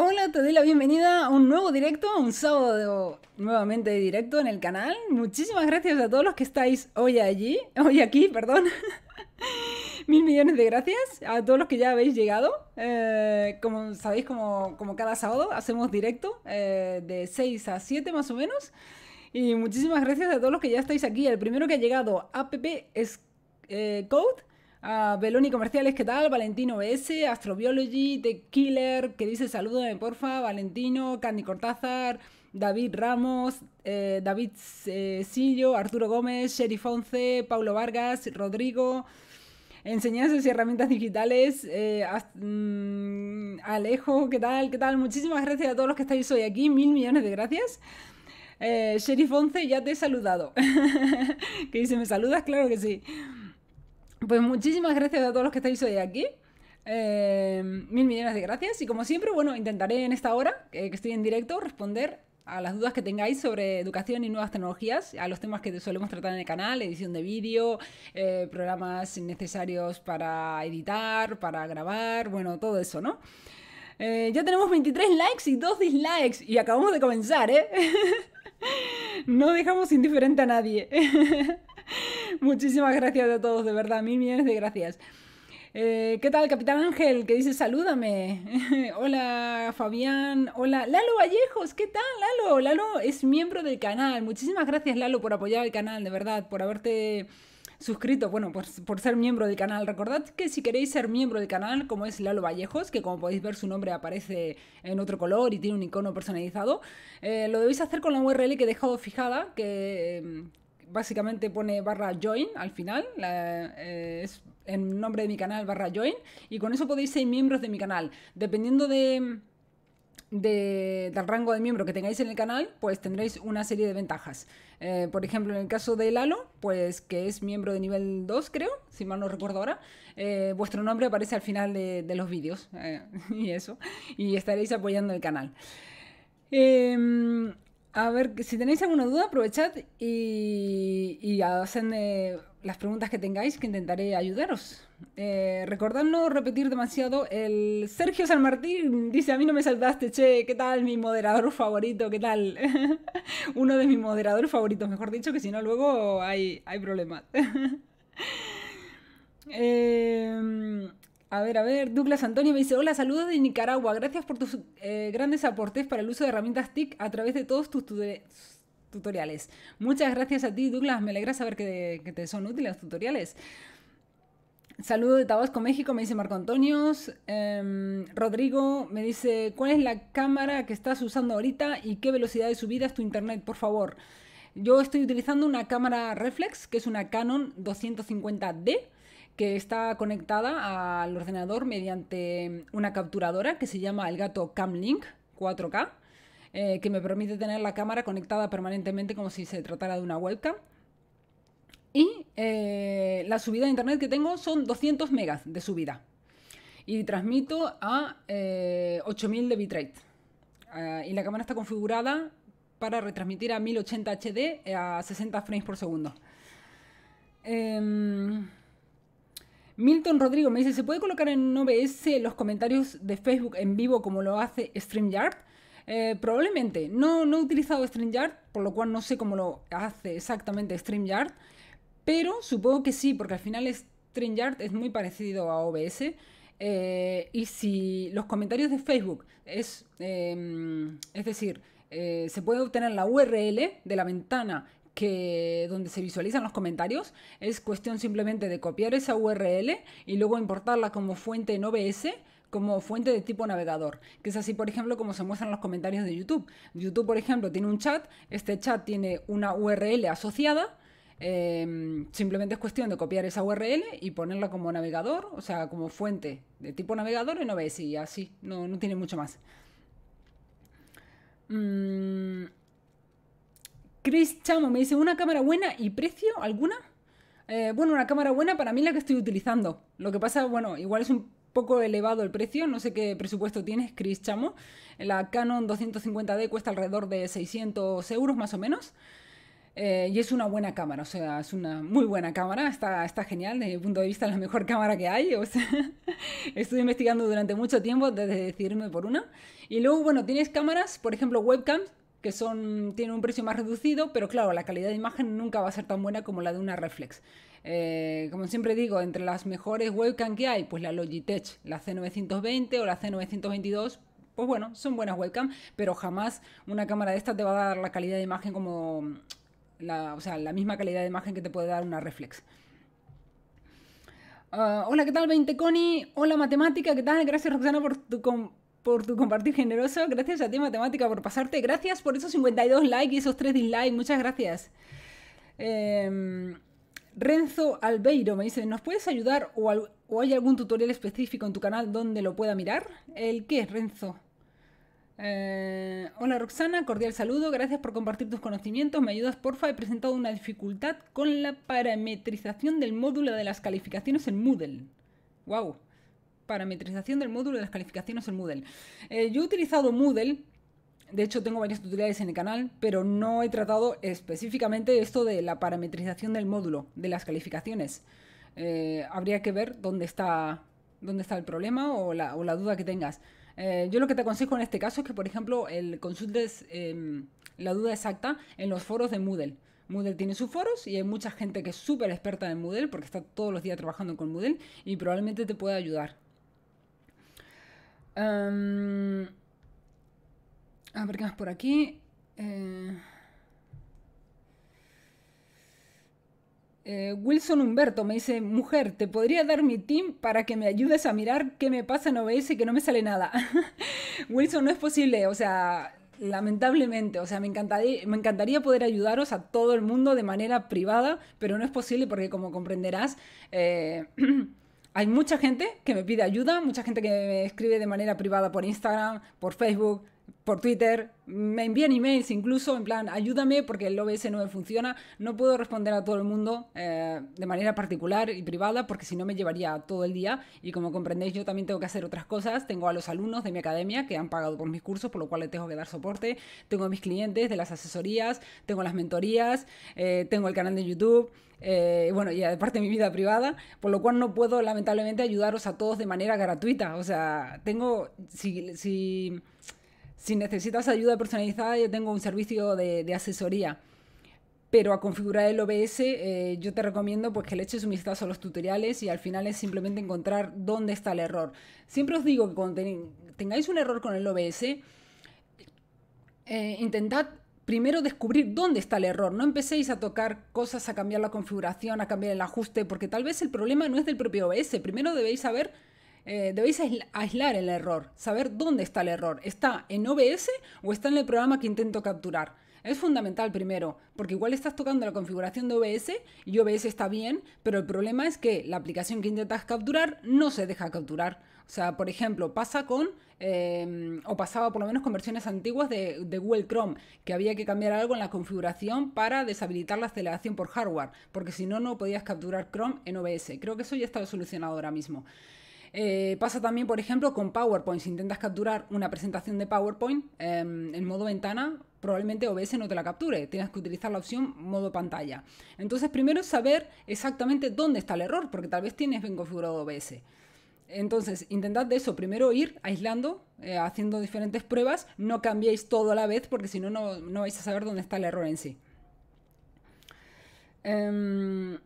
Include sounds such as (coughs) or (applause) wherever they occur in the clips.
Hola, te doy la bienvenida a un nuevo directo, un sábado nuevamente directo en el canal. Muchísimas gracias a todos los que estáis hoy allí, (laughs) hoy aquí, perdón. (laughs) Mil millones de gracias a todos los que ya habéis llegado. Eh, como sabéis, como, como, cada sábado hacemos directo eh, de 6 a 7 más o menos. Y muchísimas gracias a todos los que ya estáis aquí. El primero que ha llegado, app es eh, Code. A Beloni Comerciales, ¿qué tal? Valentino BS, Astrobiology, The Killer, que dice salúdame porfa, Valentino, Candy Cortázar, David Ramos, eh, David eh, Sillo, Arturo Gómez, Sheriff Once, Paulo Vargas, Rodrigo, Enseñanzas y herramientas digitales, eh, mm, Alejo, ¿qué tal? ¿Qué tal? Muchísimas gracias a todos los que estáis hoy aquí, mil millones de gracias. Sheriff Once, ya te he saludado. (laughs) que dice, ¿me saludas? Claro que sí. Pues muchísimas gracias a todos los que estáis hoy aquí. Eh, mil millones de gracias. Y como siempre, bueno, intentaré en esta hora, que estoy en directo, responder a las dudas que tengáis sobre educación y nuevas tecnologías, a los temas que solemos tratar en el canal, edición de vídeo, eh, programas necesarios para editar, para grabar, bueno, todo eso, ¿no? Eh, ya tenemos 23 likes y 2 dislikes y acabamos de comenzar, ¿eh? (laughs) no dejamos indiferente a nadie. (laughs) (laughs) Muchísimas gracias a todos, de verdad, mil millones de gracias. Eh, ¿Qué tal, Capitán Ángel? Que dice salúdame. (laughs) hola, Fabián. Hola, Lalo Vallejos. ¿Qué tal, Lalo? Lalo es miembro del canal. Muchísimas gracias, Lalo, por apoyar el canal, de verdad, por haberte suscrito, bueno, por, ser miembro del canal. Recordad que si queréis ser miembro del canal, como es Lalo Vallejos, que como podéis ver su nombre aparece en otro color y tiene un icono personalizado, eh, lo debéis hacer con la URL que he dejado fijada, que básicamente pone barra join al final, eh, es en nombre de mi canal barra join, y con eso podéis ser miembros de mi canal. Dependiendo de, del rango de miembro que tengáis en el canal, pues tendréis una serie de ventajas. Eh, por ejemplo, en el caso de Lalo, pues que es miembro de nivel 2, creo, si mal no recuerdo ahora, eh, vuestro nombre aparece al final de, de los vídeos (laughs) y eso, y estaréis apoyando el canal. A ver, si tenéis alguna duda, aprovechad y, y hacedme las preguntas que tengáis, que intentaré ayudaros. Eh, recordad no repetir demasiado. El Sergio San Martín dice: A mí no me saltaste, che, ¿qué tal mi moderador favorito? ¿Qué tal? (laughs) Uno de mis moderadores favoritos, mejor dicho, que si no, luego hay, hay problemas. (laughs) eh, a ver, a ver, Douglas Antonio me dice, hola, saludos de Nicaragua, gracias por tus eh, grandes aportes para el uso de herramientas TIC a través de todos tus tutoriales. Muchas gracias a ti, Douglas, me alegra saber que, te son útiles los tutoriales. Saludo de Tabasco, México, me dice Marco Antonio. Em, Rodrigo me dice, ¿cuál es la cámara que estás usando ahorita y qué velocidad de subida es tu internet, por favor? Yo estoy utilizando una cámara reflex, que es una Canon 250D que está conectada al ordenador mediante una capturadora que se llama el gato Camlink 4K, eh, que me permite tener la cámara conectada permanentemente como si se tratara de una webcam. Y eh, la subida de internet que tengo son 200 megas de subida. Y transmito a 8000 eh, de bitrate. y la cámara está configurada para retransmitir a 1080 HD a 60 frames por segundo. Em, Milton Rodrigo me dice, ¿se puede colocar en OBS los comentarios de Facebook en vivo como lo hace StreamYard? Eh, probablemente. No, no he utilizado StreamYard, por lo cual no sé cómo lo hace exactamente StreamYard, pero supongo que sí, porque al final StreamYard es muy parecido a OBS. Eh, y si los comentarios de Facebook es, em, es decir, eh, se puede obtener la URL de la ventana donde se visualizan los comentarios es cuestión simplemente de copiar esa URL y luego importarla como fuente en OBS como fuente de tipo navegador, que es así, por ejemplo, como se muestran los comentarios de YouTube. YouTube, por ejemplo, tiene un chat, este chat tiene una URL asociada, em, simplemente es cuestión de copiar esa URL y ponerla como navegador, o sea, como fuente de tipo navegador en OBS y así, no, no tiene mucho más. Mm, Chris Chamo me dice, ¿una cámara buena y precio alguna? Eh, bueno, una cámara buena para mí la que estoy utilizando. Lo que pasa, bueno, igual es un poco elevado el precio, no sé qué presupuesto tienes, Chris Chamo. La Canon 250D cuesta alrededor de 600 euros más o menos. Eh, y es una buena cámara, o sea, es una muy buena cámara, está, está genial, desde mi punto de vista es la mejor (laughs) cámara que hay. O sea, (laughs) estuve investigando durante mucho tiempo desde decidirme por una. Y luego, bueno, tienes cámaras, por ejemplo, webcams, son, tienen un precio más reducido, pero claro, la calidad de imagen nunca va a ser tan buena como la de una reflex. Eh, como siempre digo, entre las mejores webcam que hay, pues la Logitech, la C920 o la C922, pues bueno, son buenas webcam, pero jamás una cámara de esta te va a dar la calidad de imagen como o sea, la misma calidad de imagen que te puede dar una reflex. Ah, hola, ¿qué tal 20 Connie? Hola matemática, ¿qué tal? Gracias Roxana por tu, por tu compartir generoso. Gracias a ti matemática por pasarte. Gracias por esos 52 likes y esos 3 dislikes. Muchas gracias. Em, Renzo Albeiro me dice, ¿nos puedes ayudar o, hay algún tutorial específico en tu canal donde lo pueda mirar? ¿El qué, Renzo? Eh, hola Roxana, cordial saludo, gracias por compartir tus conocimientos. Me ayudas, porfa. He presentado una dificultad con la parametrización del módulo de las calificaciones en Moodle. ¡Wow! Parametrización del módulo de las calificaciones en Moodle. Eh, yo he utilizado Moodle, de hecho tengo varios tutoriales en el canal, pero no he tratado específicamente esto de la parametrización del módulo de las calificaciones. Eh, habría que ver dónde está, dónde está el problema o la, duda que tengas. Eh, yo lo que te aconsejo en este caso es que, por ejemplo, consultes em, la duda exacta en los foros de Moodle. Moodle tiene sus foros y hay mucha gente que es súper experta en Moodle porque está todos los días trabajando con Moodle y probablemente te pueda ayudar. A ver qué más por aquí. Eh, Eh, Wilson Humberto me dice, mujer, ¿te podría dar mi team para que me ayudes a mirar qué me pasa en OBS y que no me sale nada? (laughs) Wilson, no es posible, o sea, lamentablemente, o sea, me encantaría, me encantaría poder ayudaros a todo el mundo de manera privada, pero no es posible porque como comprenderás, eh, (clears throat) hay mucha gente que me pide ayuda, mucha gente que me escribe de manera privada por Instagram, por Facebook, por Twitter, me envían emails incluso, en plan, ayúdame porque el OBS no me funciona. No puedo responder a todo el mundo eh, de manera particular y privada porque si no me llevaría todo el día. Y como comprendéis, yo también tengo que hacer otras cosas. Tengo a los alumnos de mi academia que han pagado por mis cursos, por lo cual les tengo que dar soporte. Tengo a mis clientes de las asesorías, tengo las mentorías, eh, tengo el canal de YouTube. Eh, bueno, y aparte mi vida privada, por lo cual no puedo lamentablemente ayudaros a todos de manera gratuita. O sea, tengo, si, si si necesitas ayuda personalizada, yo tengo un servicio de, asesoría. Pero a configurar el OBS, eh, yo te recomiendo pues, que le eches un vistazo a los tutoriales y al final es simplemente encontrar dónde está el error. Siempre os digo que cuando tengáis un error con el OBS, eh, intentad primero descubrir dónde está el error. No empecéis a tocar cosas, a cambiar la configuración, a cambiar el ajuste, porque tal vez el problema no es del propio OBS. Primero debéis saber eh, debéis aislar el error, saber dónde está el error. ¿Está en OBS o está en el programa que intento capturar? Es fundamental primero, porque igual estás tocando la configuración de OBS y OBS está bien, pero el problema es que la aplicación que intentas capturar no se deja capturar. O sea, por ejemplo, pasa con, em, o pasaba por lo menos con versiones antiguas de, Google Chrome, que había que cambiar algo en la configuración para deshabilitar la aceleración por hardware, porque si no, no podías capturar Chrome en OBS. Creo que eso ya está solucionado ahora mismo. Eh, pasa también, por ejemplo, con PowerPoint. Si intentas capturar una presentación de PowerPoint em, en modo ventana, probablemente OBS no te la capture. Tienes que utilizar la opción modo pantalla. Entonces, primero es saber exactamente dónde está el error, porque tal vez tienes bien configurado OBS. Entonces, intentad de eso, primero ir aislando, eh, haciendo diferentes pruebas, no cambiéis todo a la vez porque si no, no vais a saber dónde está el error en sí. Em.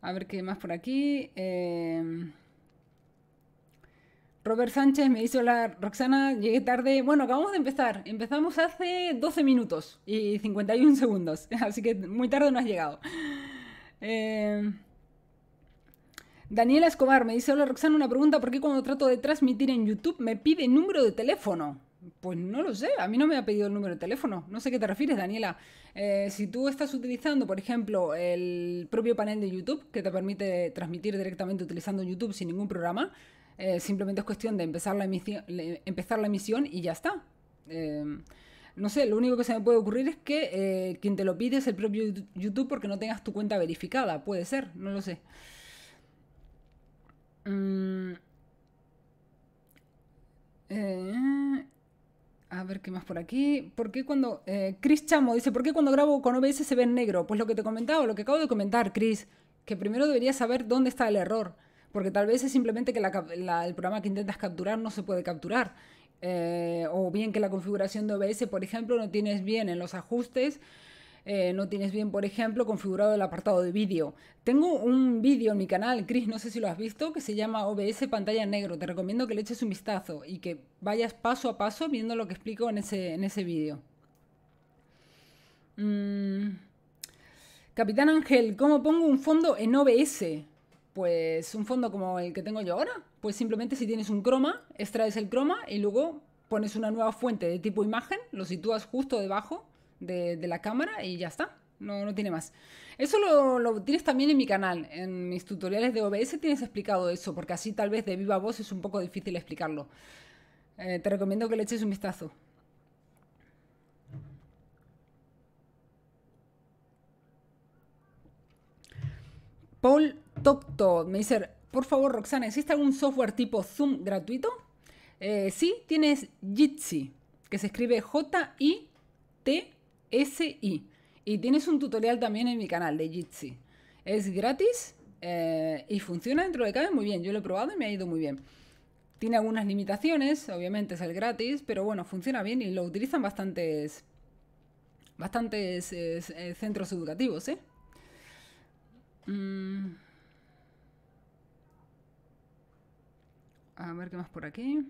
A ver qué más por aquí. Em, Robert Sánchez me dice, hola Roxana, llegué tarde. Bueno, acabamos de empezar. Empezamos hace 12 minutos y 51 segundos. (laughs) Así que muy tarde no has llegado. Em, Daniela Escobar me dice, hola Roxana, una pregunta. ¿Por qué cuando trato de transmitir en YouTube me pide número de teléfono? Pues no lo sé, a mí no me ha pedido el número de teléfono. No sé qué te refieres, Daniela. Eh, si tú estás utilizando, por ejemplo, el propio panel de YouTube, que te permite transmitir directamente utilizando YouTube sin ningún programa, eh, simplemente es cuestión de empezar la emisión, empezar la emisión y ya está. Eh, no sé, lo único que se me puede ocurrir es que quien te lo pide es el propio YouTube porque no tengas tu cuenta verificada. Puede ser, no lo sé. Mm. A ver qué más por aquí. ¿Por qué cuando. Eh, Chris Chamo dice: ¿Por qué cuando grabo con OBS se ve en negro? Pues lo que te comentaba, lo que acabo de comentar, Chris. Que primero deberías saber dónde está el error. Porque tal vez es simplemente que el programa que intentas capturar no se puede capturar. Eh, o bien que la configuración de OBS, por ejemplo, no tienes bien en los ajustes eh, no tienes bien, por ejemplo, configurado el apartado de vídeo. Tengo un vídeo en mi canal, Chris, no sé si lo has visto, que se llama OBS pantalla negro. Te recomiendo que le eches un vistazo y que vayas paso a paso viendo lo que explico en ese, en ese vídeo. Mm. Capitán Ángel, ¿cómo pongo un fondo en OBS? Pues un fondo como el que tengo yo ahora. Pues simplemente si tienes un croma, extraes el croma y luego pones una nueva fuente de tipo imagen, lo sitúas justo debajo de, la cámara y ya está. No, no tiene más. Eso lo, tienes también en mi canal. En mis tutoriales de OBS tienes explicado eso, porque así tal vez de viva voz es un poco difícil explicarlo. Eh, te recomiendo que le eches un vistazo. Paul Tocto me dice, por favor Roxana, ¿existe algún software tipo Zoom gratuito? Eh, sí, tienes Jitsi, que se escribe J-I-T SI. Y tienes un tutorial también en mi canal de Jitsi. Es gratis eh, y funciona dentro de cada muy bien. Yo lo he probado y me ha ido muy bien. Tiene algunas limitaciones, obviamente es el gratis, pero bueno, funciona bien y lo utilizan bastantes, bastantes eh, centros educativos, ¿eh? Mm. A ver qué más por aquí.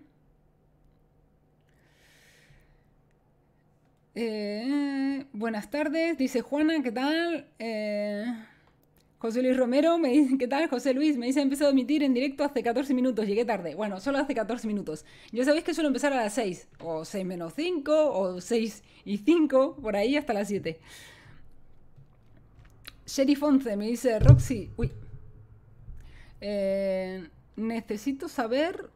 Eh, buenas tardes, dice Juana, ¿qué tal? Eh, José Luis Romero me dice, ¿qué tal? José Luis me dice, empezado a emitir en directo hace 14 minutos, llegué tarde. Bueno, solo hace 14 minutos. Ya sabéis que suelo empezar a las 6, o 6 menos 5, o 6 y 5, por ahí hasta las 7. Sheriff 11 me dice, Roxy, uy. Eh, necesito saber...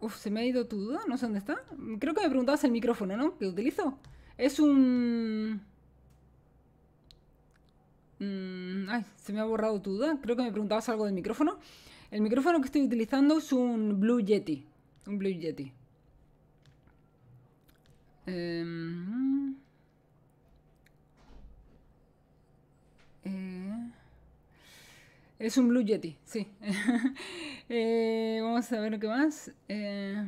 Uf, se me ha ido tu duda, no sé dónde está. Creo que me preguntabas el micrófono, ¿no? Que utilizo. Es un... Mm, ay, se me ha borrado tu duda. Creo que me preguntabas algo del micrófono. El micrófono que estoy utilizando es un Blue Yeti. Un Blue Yeti. Em, eh, es un Blue Yeti, sí. (laughs) Eh, vamos a ver qué más. Eh,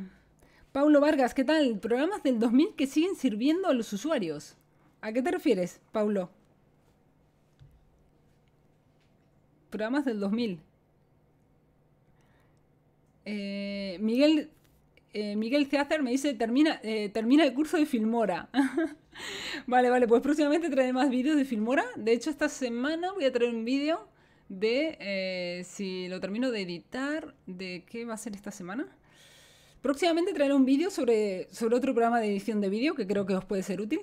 Paulo Vargas, ¿qué tal? Programas del 2000 que siguen sirviendo a los usuarios. ¿A qué te refieres, Paulo? Programas del 2000. Eh, Miguel, Miguel Ceacer me dice, termina, termina el curso de Filmora. (laughs) vale, vale, pues próximamente traeré más vídeos de Filmora. De hecho, esta semana voy a traer un vídeo de, eh, si lo termino de editar, de qué va a ser esta semana. Próximamente traeré un vídeo sobre, sobre otro programa de edición de vídeo que creo que os puede ser útil.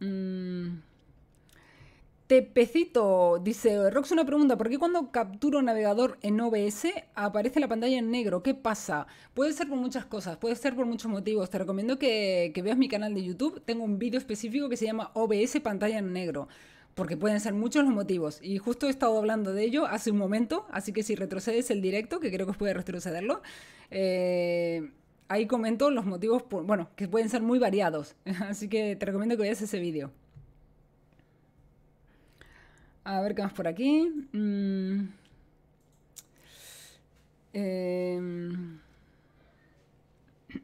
Mm. Tepecito dice, Rox, una pregunta, ¿por qué cuando capturo navegador en OBS aparece la pantalla en negro? ¿Qué pasa? Puede ser por muchas cosas, puede ser por muchos motivos. Te recomiendo que, veas mi canal de YouTube. Tengo un vídeo específico que se llama OBS pantalla en negro porque pueden ser muchos los motivos. Y justo he estado hablando de ello hace un momento, así que si retrocedes el directo, que creo que os puede retrocederlo, eh, ahí comento los motivos, bueno, que pueden ser muy variados. (laughs) Así que te recomiendo que veas ese vídeo. A ver qué más por aquí. Mm. Em. (clears throat)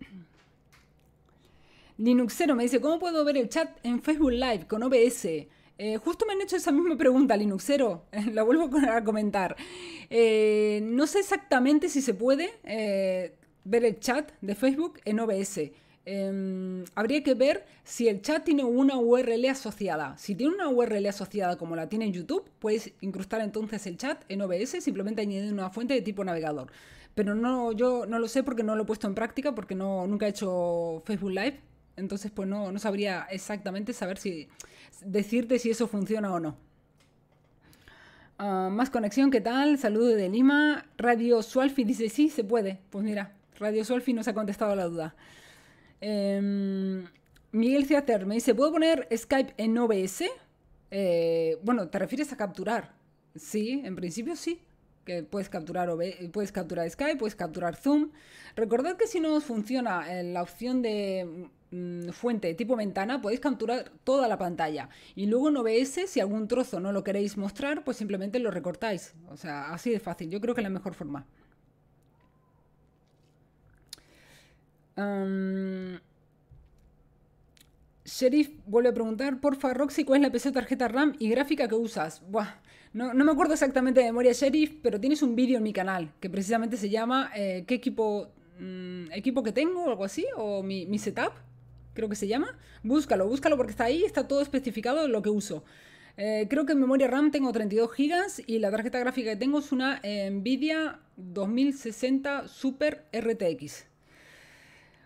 Linuxero me dice, ¿cómo puedo ver el chat en Facebook Live con OBS? Eh, justo me han hecho esa misma pregunta, Linuxero. (laughs) La vuelvo a comentar. Eh, no sé exactamente si se puede eh, ver el chat de Facebook en OBS. Em, habría que ver si el chat tiene una URL asociada. Si tiene una URL asociada como la tiene en YouTube, puedes incrustar entonces el chat en OBS simplemente añadiendo una fuente de tipo navegador. Pero no, yo no lo sé porque no lo he puesto en práctica, porque no, nunca he hecho Facebook Live. Entonces, pues no, no sabría exactamente saber si decirte si eso funciona o no. Ah, más conexión, ¿qué tal? Saludo de Lima. Radio Sualfi dice sí, se puede. Pues mira, Radio Sualfi nos ha contestado la duda. Em, Miguel Ciater me dice, ¿puedo poner Skype en OBS? Eh, bueno, ¿te refieres a capturar? Sí, en principio sí. que puedes capturar, puedes capturar Skype, puedes capturar Zoom. Recordad que si no os funciona la opción de mm, fuente tipo ventana, podéis capturar toda la pantalla. Y luego en OBS, si algún trozo no lo queréis mostrar, pues simplemente lo recortáis. O sea, así de fácil. Yo creo que es la mejor forma. Sheriff vuelve a preguntar, porfa, Roxy, ¿cuál es la PC tarjeta RAM y gráfica que usas? Buah, no, me acuerdo exactamente de memoria, Sheriff, pero tienes un vídeo en mi canal que precisamente se llama eh, ¿Qué equipo, mm, equipo que tengo? o algo así, o mi, setup, creo que se llama. Búscalo, búscalo porque está ahí, está todo especificado lo que uso. Eh, creo que en memoria RAM tengo 32 GB y la tarjeta gráfica que tengo es una Nvidia 2060 Super RTX.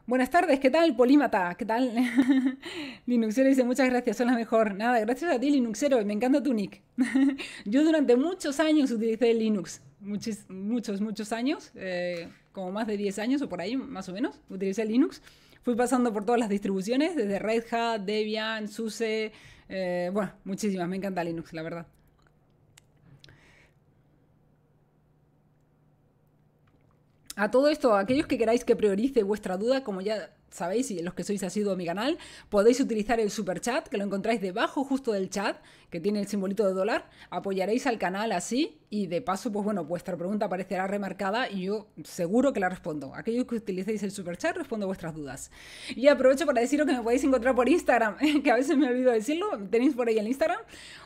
Buenas tardes, ¿qué tal? Polímata, ¿qué tal? (laughs) Linuxero dice muchas gracias, son la mejor. Nada, gracias a ti, Linuxero, me encanta tu nick. (laughs) Yo durante muchos años utilicé Linux, muchos, muchos, muchos años, eh, como más de 10 años o por ahí, más o menos, utilicé Linux. Fui pasando por todas las distribuciones, desde Red Hat, Debian, SUSE, eh, bueno, muchísimas, me encanta Linux, la verdad. A todo esto, aquellos que queráis que priorice vuestra duda, como ya sabéis, y los que sois asiduos a mi canal, podéis utilizar el super chat, que lo encontráis debajo justo del chat, que tiene el simbolito de dólar. Apoyaréis al canal así y de paso, pues bueno, vuestra pregunta aparecerá remarcada y yo seguro que la respondo. Aquellos que utilicéis el super chat, respondo vuestras dudas. Y aprovecho para deciros que me podéis encontrar por Instagram, (laughs) que a veces me olvido decirlo, tenéis por ahí el Instagram.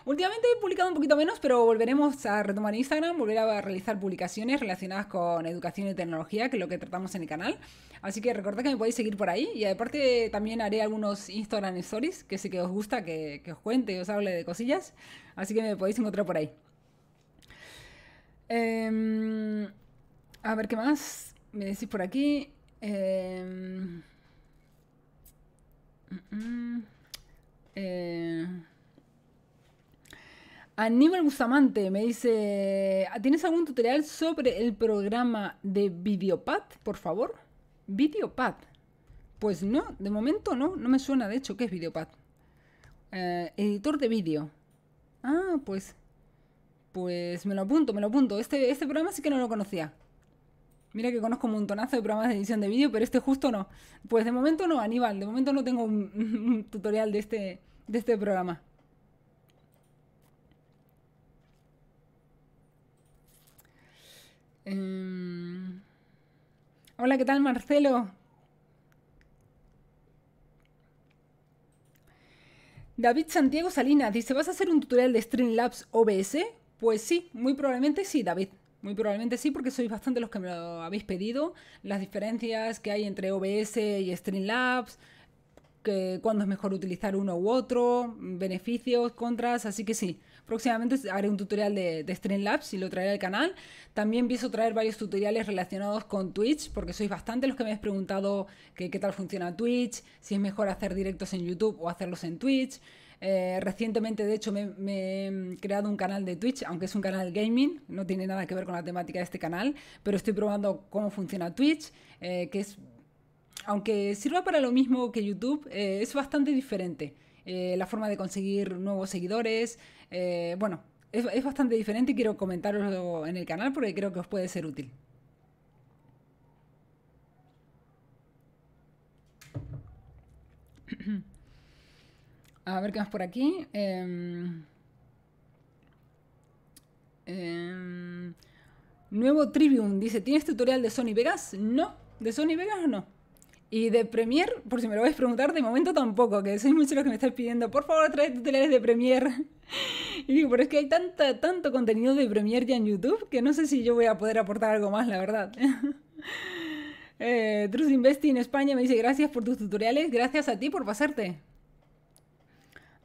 Últimamente he publicado un poquito menos, pero volveremos a retomar Instagram, volver a realizar publicaciones relacionadas con educación y tecnología, que es lo que tratamos en el canal. Así que recordad que me podéis seguir por ahí y aparte también haré algunos Instagram Stories que sé que os gusta que, os cuente os hable de cosillas. Así que me podéis encontrar por ahí. Em, a ver qué más me decís por aquí. Em, mm, mm, eh, Aníbal Bustamante me dice, ¿tienes algún tutorial sobre el programa de Videopad, por favor? Videopad. Pues no, de momento no, no me suena de hecho qué es Videopad. Eh, editor de vídeo. Ah, pues. Pues me lo apunto, me lo apunto. Este, este programa sí que no lo conocía. Mira que conozco un montonazo de programas de edición de vídeo, pero este justo no. Pues de momento no, Aníbal. De momento no tengo un, (laughs) tutorial de este, de este programa. Em, hola, ¿qué tal Marcelo? David Santiago Salinas dice, ¿vas a hacer un tutorial de Streamlabs OBS? Pues sí, muy probablemente sí, David. Muy probablemente sí, porque sois bastante los que me lo habéis pedido. Las diferencias que hay entre OBS y Streamlabs, que cuándo es mejor utilizar uno u otro, beneficios, contras, así que sí. Próximamente haré un tutorial de, Streamlabs y lo traeré al canal. También a traer varios tutoriales relacionados con Twitch, porque sois bastante los que me habéis preguntado qué tal funciona Twitch, si es mejor hacer directos en YouTube o hacerlos en Twitch. Eh, recientemente, de hecho, me, he creado un canal de Twitch, aunque es un canal gaming, no tiene nada que ver con la temática de este canal, pero estoy probando cómo funciona Twitch, eh, que es, aunque sirva para lo mismo que YouTube, eh, es bastante diferente. La forma de conseguir nuevos seguidores, eh, bueno, es, bastante diferente y quiero comentarlo en el canal porque creo que os puede ser útil. (clears throat) A ver qué más por aquí. Em, em, nuevo Trivium dice, ¿tienes tutorial de Sony Vegas? No, de Sony Vegas no. Y de Premiere, por si me lo vais a preguntar, de momento tampoco, que sois muchos los que me estáis pidiendo, por favor, trae tutoriales de Premiere. (laughs) Y digo, pero es que hay tanta, tanto contenido de Premiere ya en YouTube que no sé si yo voy a poder aportar algo más, la verdad. (laughs) eh, Trust Investing España me dice, gracias por tus tutoriales, gracias a ti por pasarte.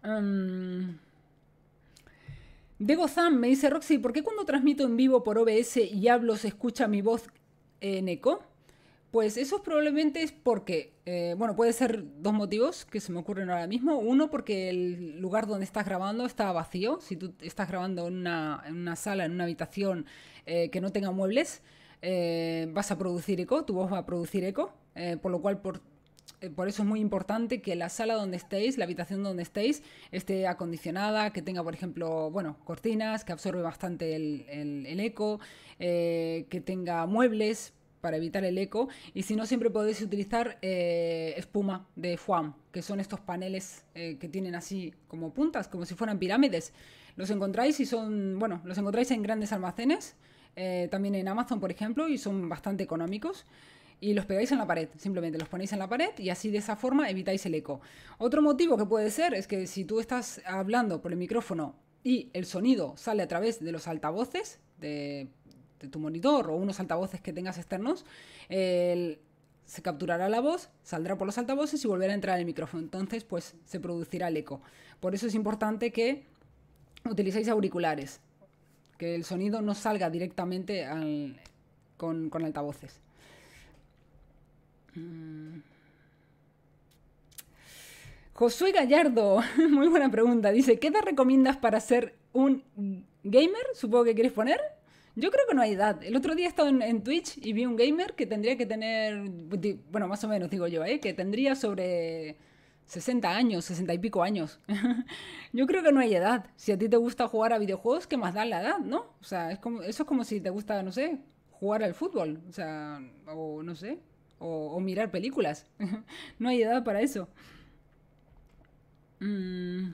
Um, Dego Zam me dice, Roxy, ¿por qué cuando transmito en vivo por OBS y hablo se escucha mi voz en eco? Pues eso probablemente es porque, eh, bueno, puede ser dos motivos que se me ocurren ahora mismo. Uno, porque el lugar donde estás grabando está vacío. Si tú estás grabando en una, sala, en una habitación eh, que no tenga muebles, eh, vas a producir eco, tu voz va a producir eco, por lo cual por por eso es muy importante que la sala donde estéis, la habitación donde estéis, esté acondicionada, que tenga, por ejemplo, bueno, cortinas, que absorbe bastante el, eco, eh, que tenga muebles para evitar el eco. Y si no, siempre podéis utilizar eh, espuma de foam, que son estos paneles que tienen así como puntas, como si fueran pirámides. Los encontráis y son, bueno, los encontráis en grandes almacenes, también en Amazon, por ejemplo, y son bastante económicos y los pegáis en la pared. Simplemente los ponéis en la pared y así de esa forma evitáis el eco. Otro motivo que puede ser es que si tú estás hablando por el micrófono y el sonido sale a través de los altavoces de, tu monitor o unos altavoces que tengas externos, se capturará la voz, saldrá por los altavoces y volverá a entrar el micrófono. Entonces, pues se producirá el eco. Por eso es importante que utilicéis auriculares, que el sonido no salga directamente con altavoces. Mm. Josué Gallardo, (laughs) muy buena pregunta. Dice, ¿qué te recomiendas para ser un gamer? Supongo que quieres poner. Yo creo que no hay edad. El otro día he estado en, Twitch y vi un gamer que tendría que tener, bueno, más o menos digo yo, ¿eh? que tendría sobre 60 años, 60 y pico años. (laughs) yo creo que no hay edad. Si a ti te gusta jugar a videojuegos, ¿qué más da la edad, no? O sea, es como, eso es como si te gusta, no sé, jugar al fútbol. O sea, o no sé, o, mirar películas. (laughs) no hay edad para eso. Mm.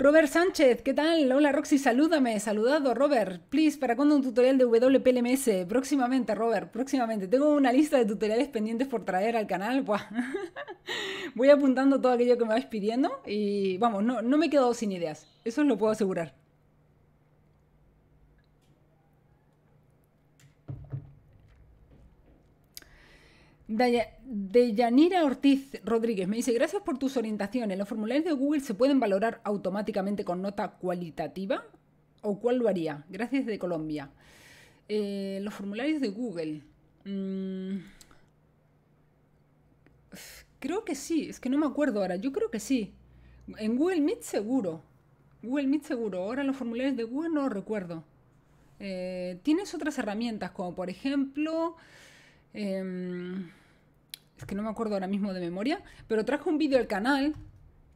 Robert Sánchez, ¿qué tal? Hola Roxy, salúdame, saludado Robert. Please, ¿para cuándo un tutorial de WPLMS? Próximamente, Robert, próximamente. Tengo una lista de tutoriales pendientes por traer al canal. (laughs) Voy apuntando todo aquello que me vais pidiendo y vamos, no, no me he quedado sin ideas. Eso os lo puedo asegurar. De Yanira Ortiz Rodríguez me dice, gracias por tus orientaciones. ¿Los formularios de Google se pueden valorar automáticamente con nota cualitativa? ¿O cuál lo haría? Gracias de Colombia. Eh, los formularios de Google. Mm, creo que sí, es que no me acuerdo ahora. Yo creo que sí. En Google Meet seguro. Google Meet seguro. Ahora los formularios de Google no lo recuerdo. Eh, tienes otras herramientas como por ejemplo... Em, que no me acuerdo ahora mismo de memoria, pero trajo un vídeo al canal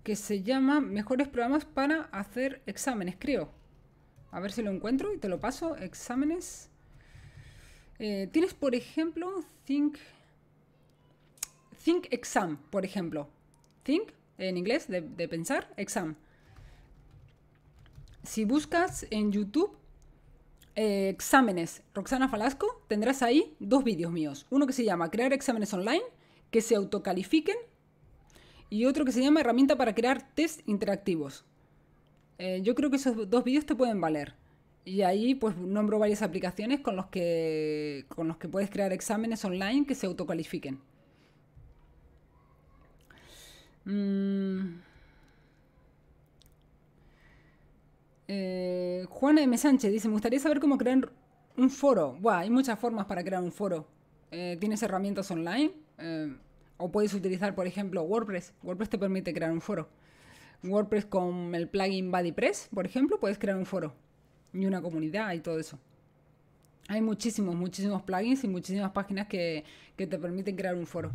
que se llama Mejores programas para hacer exámenes, creo. A ver si lo encuentro y te lo paso. Exámenes. Eh, tienes, por ejemplo, Think. Think Exam, por ejemplo. Think, en inglés, de, de pensar, exam. Si buscas en YouTube eh, exámenes Roxana Falasco, tendrás ahí dos vídeos míos. Uno que se llama Crear exámenes online que se autocalifiquen y otro que se llama herramienta para crear test interactivos. Eh, yo creo que esos dos vídeos te pueden valer. Y ahí pues nombro varias aplicaciones con los que, con los que puedes crear exámenes online que se autocalifiquen. Mm. Eh, Juana M. Sánchez dice, me gustaría saber cómo crear un foro. Buah, hay muchas formas para crear un foro. Eh, ¿Tienes herramientas online? Eh, o puedes utilizar, por ejemplo, WordPress. WordPress te permite crear un foro. WordPress con el plugin BuddyPress, por ejemplo, puedes crear un foro y una comunidad y todo eso. Hay muchísimos, muchísimos plugins y muchísimas páginas que, te permiten crear un foro.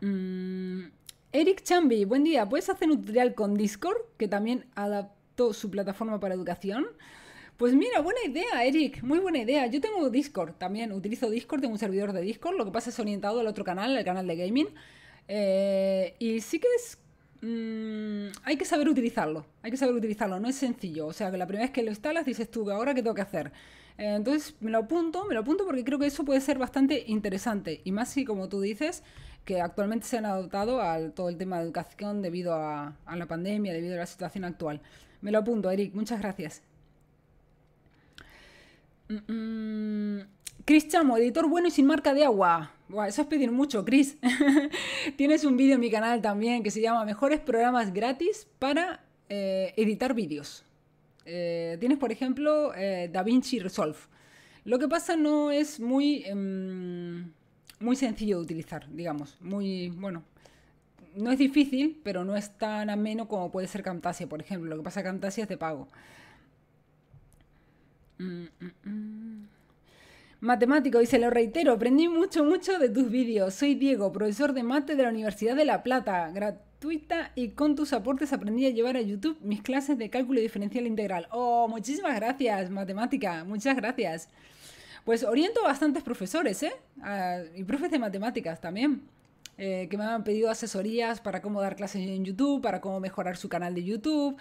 Mm, Eric Chambi, buen día. ¿Puedes hacer un tutorial con Discord que también adaptó su plataforma para educación? Pues mira, buena idea, Eric, muy buena idea. Yo tengo Discord también, utilizo Discord, tengo un servidor de Discord, lo que pasa es orientado al otro canal, el canal de gaming. Eh, y sí que es... Mm, hay que saber utilizarlo, hay que saber utilizarlo, no es sencillo. O sea, que la primera vez que lo instalas dices tú, ¿ahora qué tengo que hacer? Eh, entonces me lo apunto, me lo apunto porque creo que eso puede ser bastante interesante. Y más si, como tú dices, que actualmente se han adoptado a todo el tema de educación debido a, a la pandemia, debido a la situación actual. Me lo apunto, Eric, muchas gracias. Mm, Chris Chamo, editor bueno y sin marca de agua. eso es pedir mucho, Chris. (laughs) Tienes un vídeo en mi canal también que se llama Mejores programas gratis para eh, editar vídeos. Eh, tienes, por ejemplo, eh, DaVinci Resolve. Lo que pasa no es muy, em, muy sencillo de utilizar, digamos. Muy, bueno, no es difícil, pero no es tan ameno como puede ser Camtasia, por ejemplo. Lo que pasa Camtasia es de pago. Matemático, y se lo reitero, aprendí mucho, mucho de tus vídeos. Soy Diego, profesor de mate de la Universidad de La Plata, gratuita y con tus aportes aprendí a llevar a YouTube mis clases de cálculo diferencial integral. Oh, muchísimas gracias, matemática, muchas gracias. Pues oriento a bastantes profesores, ¿eh? y profes de matemáticas también. Eh, que me han pedido asesorías para cómo dar clases en YouTube, para cómo mejorar su canal de YouTube,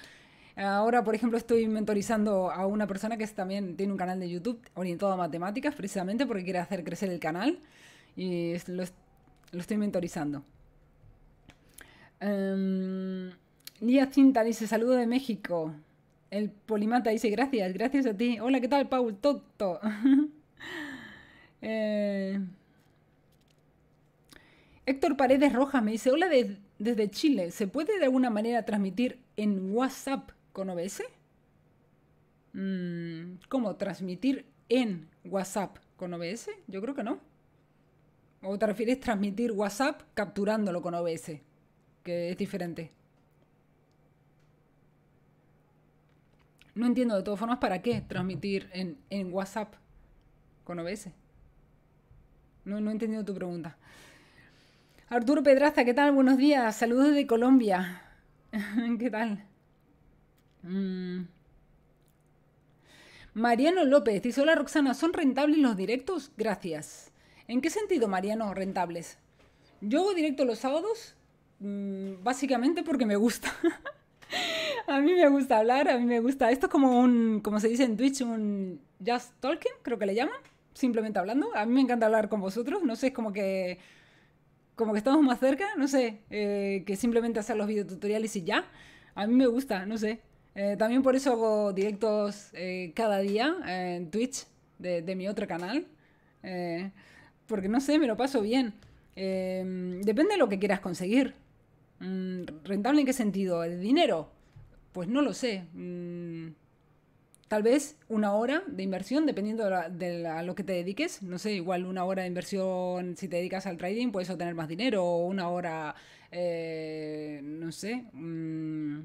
Ahora, por ejemplo, estoy mentorizando a una persona que también tiene un canal de YouTube orientado a matemáticas, precisamente porque quiere hacer crecer el canal y lo, estoy mentorizando. Um, Cinta dice, saludo de México. El Polimata dice, gracias, gracias a ti. Hola, ¿qué tal, Paul? Toto. (laughs) Eh, Héctor Paredes Rojas me dice, hola desde Chile. ¿Se puede de alguna manera transmitir en WhatsApp con OBS? Mm, ¿Cómo transmitir en WhatsApp con OBS? Yo creo que no. ¿O te refieres transmitir WhatsApp capturándolo con OBS? Que es diferente. No entiendo de todas formas para qué transmitir en, WhatsApp con OBS. No, no he entendido tu pregunta. Arturo Pedraza, ¿qué tal? Buenos días. Saludos de Colombia. (laughs) ¿Qué tal? Mm. Mariano López dice: Hola Roxana, ¿son rentables los directos? Gracias. ¿En qué sentido, Mariano, rentables? Yo hago directo los sábados mm, básicamente porque me gusta. (laughs) a mí me gusta hablar, a mí me gusta. Esto es como un, como se dice en Twitch, un just talking, creo que le llaman. Simplemente hablando. A mí me encanta hablar con vosotros. No sé, es como que. Como que estamos más cerca, no sé, eh, que simplemente hacer los videotutoriales y ya. A mí me gusta, no sé. Eh, también por eso hago directos eh, cada día en Twitch de, mi otro canal. Eh, porque no sé, me lo paso bien. depende de lo que quieras conseguir. Mm, ¿Rentable en qué sentido? ¿El dinero? Pues no lo sé. Mm, tal vez una hora de inversión, dependiendo de, a lo que te dediques. No sé, igual una hora de inversión, si te dedicas al trading, puedes obtener más dinero. O una hora, no sé. Mm,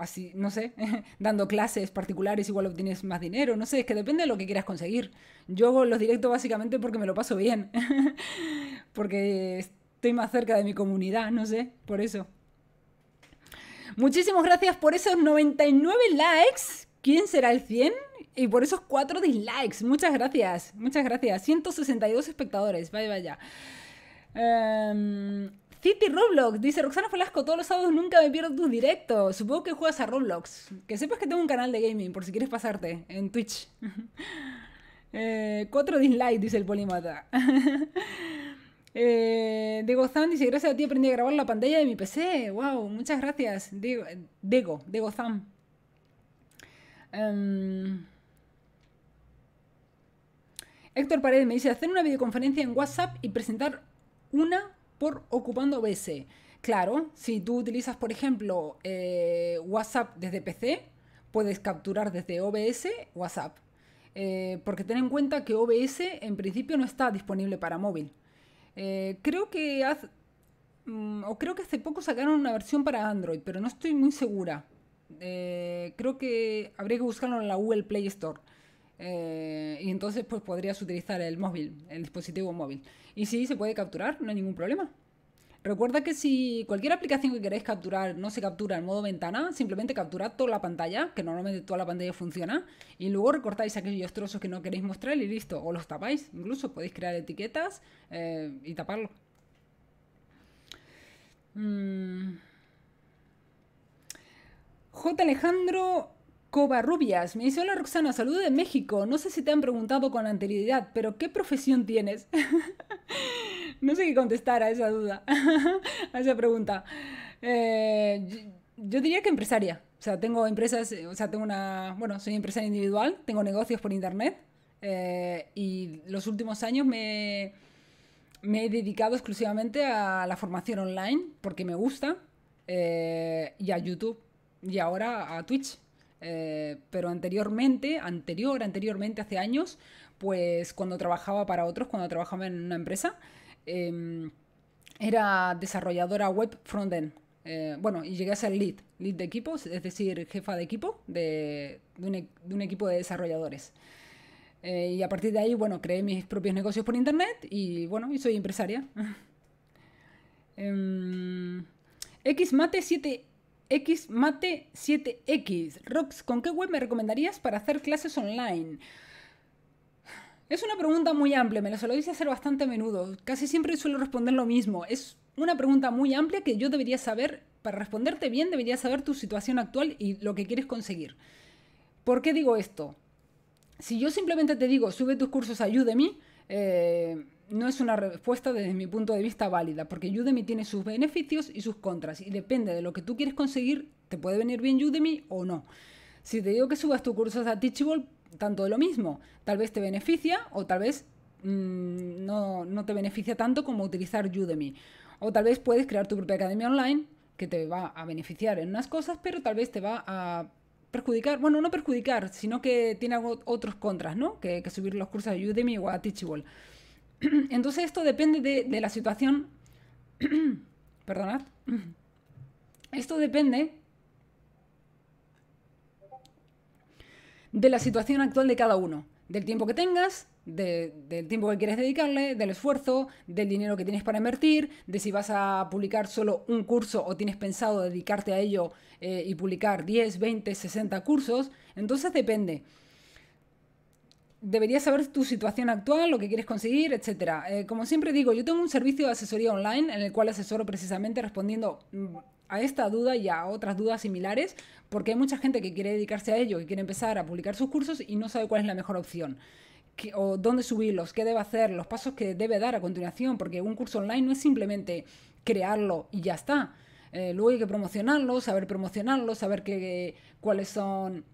así, no sé, (laughs) dando clases particulares igual obtienes más dinero, no sé, es que depende de lo que quieras conseguir. Yo los directos básicamente porque me lo paso bien, (laughs) porque estoy más cerca de mi comunidad, no sé, por eso. Muchísimas gracias por esos 99 likes. ¿Quién será el 100? Y por esos 4 dislikes. Muchas gracias. Muchas gracias. 162 espectadores. Vaya, vaya. Em, City Roblox, dice Roxana Falasco, todos los sábados nunca me pierdo tus directos. Supongo que juegas a Roblox. Que sepas que tengo un canal de gaming, por si quieres pasarte, en Twitch. (laughs) eh, cuatro dislikes, dice el polimata. (laughs) eh, dice, gracias a ti aprendí a grabar la pantalla de mi PC. Wow, muchas gracias. Dego, Dego, Dego. Em, Héctor Paredes me dice, hacer una videoconferencia en WhatsApp y presentar una por ocupando OBS. Claro, si tú utilizas, por ejemplo, eh, WhatsApp desde PC, puedes capturar desde OBS WhatsApp. Eh, porque ten en cuenta que OBS en principio no está disponible para móvil. Eh, creo que mm, o creo que hace poco sacaron una versión para Android, pero no estoy muy segura. creo que habría que buscarlo en la Google Play Store. Y entonces pues podrías utilizar el móvil, el dispositivo móvil. Y sí, se puede capturar, no hay ningún problema. Recuerda que si cualquier aplicación que queréis capturar no se captura en modo ventana, simplemente capturad toda la pantalla, que normalmente toda la pantalla funciona, y luego recortáis aquellos trozos que no queréis mostrar y listo. O los tapáis, incluso podéis crear etiquetas eh, y taparlo. Mm. J. Alejandro Covarrubias me dice: Hola Roxana, saludo de México. No sé si te han preguntado con anterioridad, pero ¿qué profesión tienes? (laughs) no sé qué contestar a esa duda, (laughs) a esa pregunta. Eh, yo, diría que empresaria. O sea, tengo empresas, o sea, tengo una. Bueno, soy empresaria individual, tengo negocios por internet eh, y los últimos años me, he dedicado exclusivamente a la formación online porque me gusta eh, y a YouTube y ahora a Twitch. Eh, pero anteriormente, anterior, anteriormente, hace años, pues cuando trabajaba para otros, cuando trabajaba en una empresa, em, era desarrolladora web frontend. Eh, bueno, y llegué a ser lead, lead de equipos, es decir, jefa de equipo de, un, e, equipo de desarrolladores. Eh, y a partir de ahí, bueno, creé mis propios negocios por internet y bueno, y soy empresaria. (laughs) Em, Xmate 7 Xmate 7X. Rox, ¿con qué web me recomendarías para hacer clases online? Es una pregunta muy amplia, me la suelo hacer bastante a menudo. Casi siempre suelo responder lo mismo. Es una pregunta muy amplia que yo debería saber, para responderte bien, debería saber tu situación actual y lo que quieres conseguir. ¿Por qué digo esto? Si yo simplemente te digo, sube tus cursos a Udemy, eh, no es una respuesta desde mi punto de vista válida, porque Udemy tiene sus beneficios y sus contras, y depende de lo que tú quieres conseguir, te puede venir bien Udemy o no. Si te digo que subas tus cursos a Teachable, tanto de lo mismo, tal vez te beneficia o tal vez mm, no, no te beneficia tanto como utilizar Udemy. O tal vez puedes crear tu propia academia online que te va a beneficiar en unas cosas, pero tal vez te va a perjudicar, bueno, no perjudicar, sino que tiene otros contras, ¿no? Que, subir los cursos de Udemy o a Teachable. (clears throat) Entonces esto depende de, la situación... (clears throat) Perdonad. Esto depende de la situación actual de cada uno, del tiempo que tengas, del tiempo que quieres dedicarle, del esfuerzo, del dinero que tienes para invertir, de si vas a publicar solo un curso o tienes pensado dedicarte a ello eh, y publicar 10, 20, 60 cursos. Entonces depende. Deberías saber tu situación actual, lo que quieres conseguir, etc. Eh, como siempre digo, yo tengo un servicio de asesoría online en el cual asesoro precisamente respondiendo mm, a esta duda y a otras dudas similares, porque hay mucha gente que quiere dedicarse a ello, que quiere empezar a publicar sus cursos y no sabe cuál es la mejor opción o dónde subirlos, qué debe hacer, los pasos que debe dar a continuación, porque un curso online no es simplemente crearlo y ya está. Eh, luego hay que promocionarlo, saber promocionarlo, saber qué cuáles son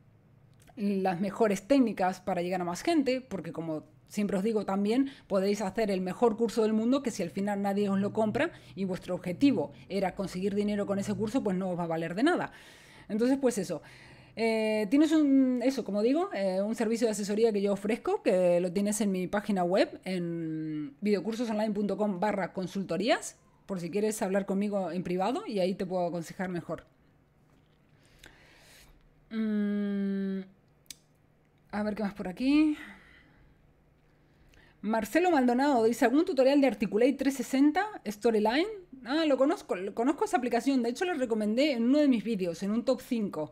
las mejores técnicas para llegar a más gente, porque como siempre os digo también, podéis hacer el mejor curso del mundo que si al final nadie os lo compra y vuestro objetivo era conseguir dinero con ese curso, pues no os va a valer de nada. Entonces, pues eso. Eh, tienes un, eso, como digo, eh, un servicio de asesoría que yo ofrezco, que lo tienes en mi página web, en videocursosonline.com barra consultorías, por si quieres hablar conmigo en privado y ahí te puedo aconsejar mejor. Mm, a ver qué más por aquí. Marcelo Maldonado dice, ¿algún tutorial de Articulate 360 Storyline? Ah, lo conozco, conozco esa aplicación. De hecho, lo recomendé en uno de mis vídeos, en un top 5.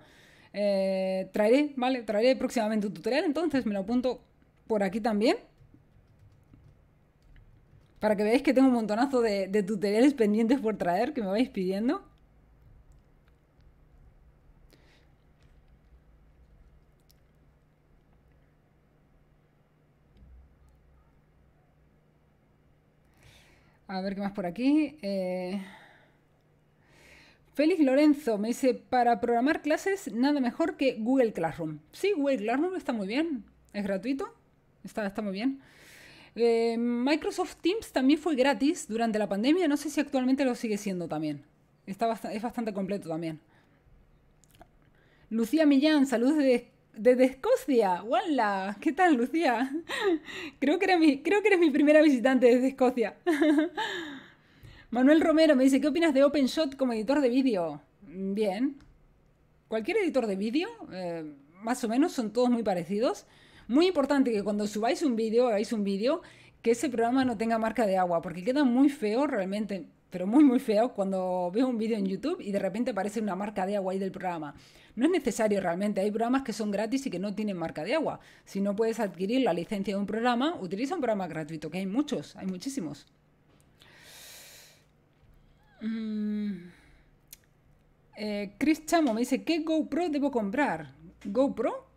Eh, traeré, ¿vale? Traeré próximamente un tutorial, entonces me lo apunto por aquí también. Para que veáis que tengo un montonazo de, tutoriales pendientes por traer que me vais pidiendo. A ver qué más por aquí. Eh... Félix Lorenzo me dice, para programar clases nada mejor que Google Classroom. Sí, Google Classroom está muy bien. Es gratuito. Está, está muy bien. Eh, Microsoft Teams también fue gratis durante la pandemia. No sé si actualmente lo sigue siendo también. Está es bastante completo también. Lucía Millán, saludos desde, Escocia. ¡Hola! ¿Qué tal, Lucía? (laughs) creo, que mi, creo que eres mi primera visitante desde Escocia. (laughs) Manuel Romero me dice, ¿qué opinas de OpenShot como editor de vídeo? Bien. Cualquier editor de vídeo, eh, más o menos, son todos muy parecidos. Muy importante que cuando subáis un vídeo, hagáis un vídeo, que ese programa no tenga marca de agua, porque queda muy feo realmente, pero muy muy feo cuando veo un vídeo en YouTube y de repente aparece una marca de agua ahí del programa. No es necesario realmente, hay programas que son gratis y que no tienen marca de agua. Si no puedes adquirir la licencia de un programa, utiliza un programa gratuito, que hay muchos, hay muchísimos. Mm. Eh, Chris Chamo me dice, ¿qué GoPro debo comprar? ¿GoPro?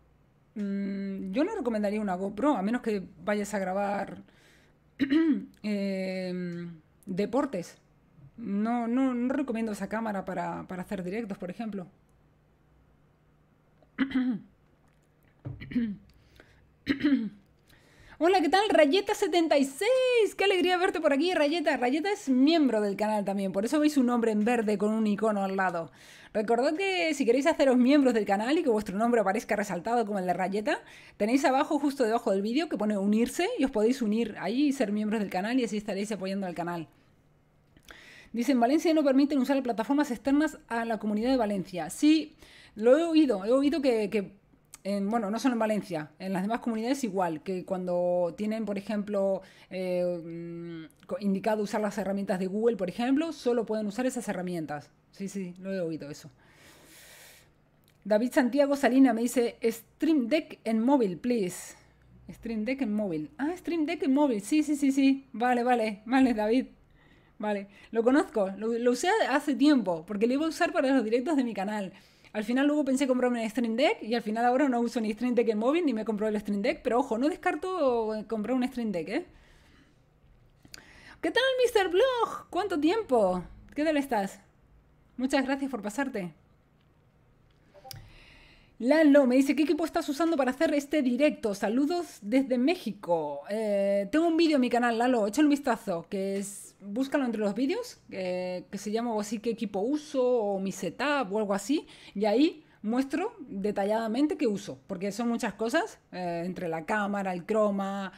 Mm, yo no recomendaría una GoPro, a menos que vayas a grabar em, (clears throat) deportes. No, no, no recomiendo esa cámara para, para hacer directos, por ejemplo. (coughs) Hola, ¿qué tal? Rayeta76. Qué alegría verte por aquí, Rayeta. Rayeta es miembro del canal también, por eso veis un nombre en verde con un icono al lado. Recordad que si queréis haceros miembros del canal y que vuestro nombre aparezca resaltado como el de Rayeta, tenéis abajo, justo debajo del vídeo, que pone unirse y os podéis unir ahí y ser miembros del canal y así estaréis apoyando al canal. Dice, en Valencia no permiten usar plataformas externas a la comunidad de Valencia. Sí, lo he oído, he oído que bueno, no solo en Valencia, en las demás comunidades igual, que cuando tienen, por ejemplo, eh, mm, indicado usar las herramientas de Google, por ejemplo, solo pueden usar esas herramientas. Sí, sí, lo he oído eso. David Santiago Salina me dice Stream Deck en móvil, please. Stream Deck en móvil. Ah, Stream Deck en móvil. Sí, sí, sí, sí. Vale, vale. Vale, David. Vale. Lo conozco. Lo, usé hace tiempo porque lo iba a usar para los directos de mi canal. Al final luego pensé comprarme un Stream Deck y al final ahora no uso ni Stream Deck en móvil ni me compro el Stream Deck, pero ojo, no descarto comprar un Stream Deck, ¿eh? ¿Qué tal, Mr. Blog? ¿Cuánto tiempo? ¿Qué tal estás? Muchas gracias por pasarte. Lalo me dice, ¿qué equipo estás usando para hacer este directo? Saludos desde México. Eh, tengo un vídeo en mi canal, Lalo, échale un vistazo, que es, búscalo entre los vídeos, que se llama algo así, qué equipo uso, o mi setup, o algo así, y ahí muestro detalladamente qué uso, porque son muchas cosas, eh, entre la cámara, el croma,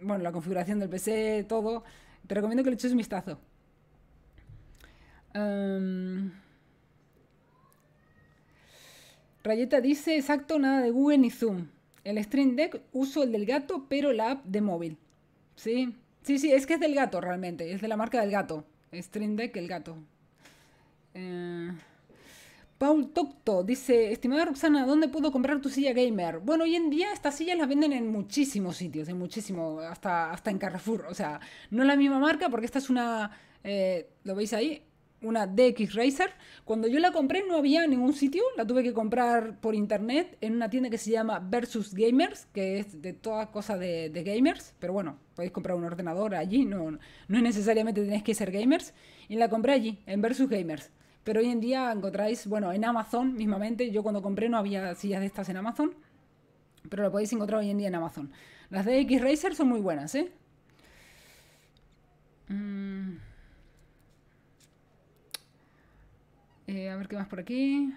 bueno, la configuración del PC, todo. Te recomiendo que le eches un vistazo. Em, Rayeta dice, exacto, nada de Google ni Zoom. El Stream Deck uso el del gato, pero la app de móvil. Sí, sí, sí, es que es del gato realmente, es de la marca del gato. Stream Deck, el gato. Eh, Paul Tocto dice, estimada Roxana, ¿dónde puedo comprar tu silla gamer? Bueno, hoy en día estas sillas las venden en muchísimos sitios, en muchísimo, hasta, hasta en Carrefour. O sea, no es la misma marca porque esta es una, eh, ¿lo veis ahí? Una DX Racer. Cuando yo la compré no había ningún sitio, la tuve que comprar por internet en una tienda que se llama Versus Gamers, que es de toda cosa de, gamers, pero bueno, podéis comprar un ordenador allí, no, no necesariamente tenéis que ser gamers, y la compré allí, en Versus Gamers. Pero hoy en día encontráis, bueno, en Amazon mismamente, yo cuando compré no había sillas de estas en Amazon, pero lo podéis encontrar hoy en día en Amazon. Las DX Racer son muy buenas, ¿eh? Mm. Eh, a ver qué más por aquí.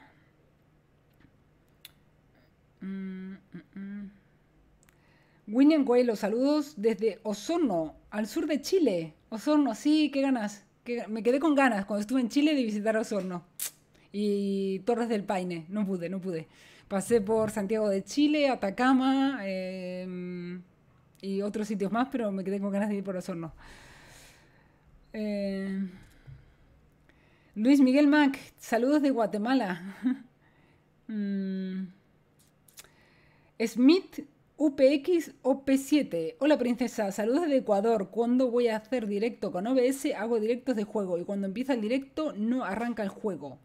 Mm, mm, mm. William Coelho, saludos desde Osorno, al sur de Chile. Osorno, sí, qué ganas. me quedé con ganas cuando estuve en Chile de visitar Osorno. Y Torres del Paine, no pude, no pude. Pasé por Santiago de Chile, Atacama em, y otros sitios más, pero me quedé con ganas de ir por Osorno. Eh, Luis Miguel Mac, saludos de Guatemala. (laughs) Mm. Smith UPX OP7. Hola princesa, saludos de Ecuador. Cuando voy a hacer directo con OBS hago directos de juego y cuando empieza el directo no arranca el juego.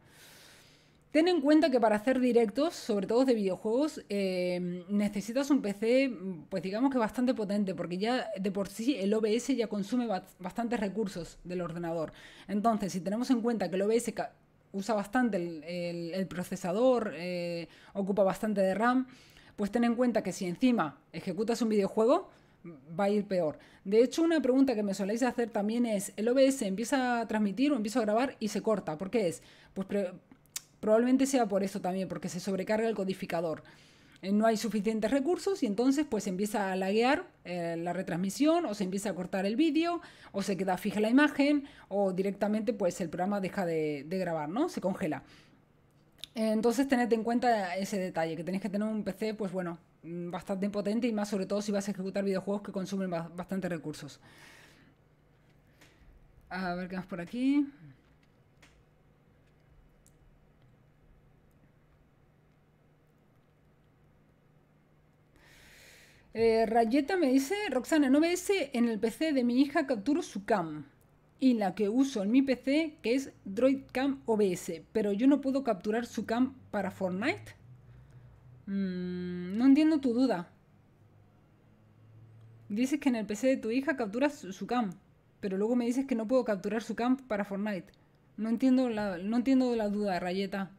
Ten en cuenta que para hacer directos, sobre todo de videojuegos, eh, necesitas un PC, pues digamos que bastante potente, porque ya de por sí el OBS ya consume bastantes recursos del ordenador. Entonces, si tenemos en cuenta que el OBS usa bastante el, procesador, eh, ocupa bastante de RAM, pues ten en cuenta que si encima ejecutas un videojuego, va a ir peor. De hecho, una pregunta que me soléis hacer también es, ¿el OBS empieza a transmitir o empieza a grabar y se corta? ¿Por qué es? Pues Probablemente sea por eso también, porque se sobrecarga el codificador. Eh, no hay suficientes recursos y entonces pues empieza a laguear eh, la retransmisión o se empieza a cortar el vídeo o se queda fija la imagen o directamente pues el programa deja de, grabar, ¿no? Se congela. Entonces tened en cuenta ese detalle, que tenéis que tener un PC pues bueno, mm, bastante potente y más sobre todo si vas a ejecutar videojuegos que consumen bastante recursos. A ver qué más por aquí. Eh, Rayeta me dice, Roxana, no ves en el PC de mi hija capturo su cam. Y la que uso en mi PC, que es DroidCam OBS. Pero yo no puedo capturar su cam para Fortnite. Mm, no entiendo tu duda. Dices que en el PC de tu hija capturas su cam. Pero luego me dices que no puedo capturar su cam para Fortnite. No entiendo la, no entiendo la duda, Rayeta.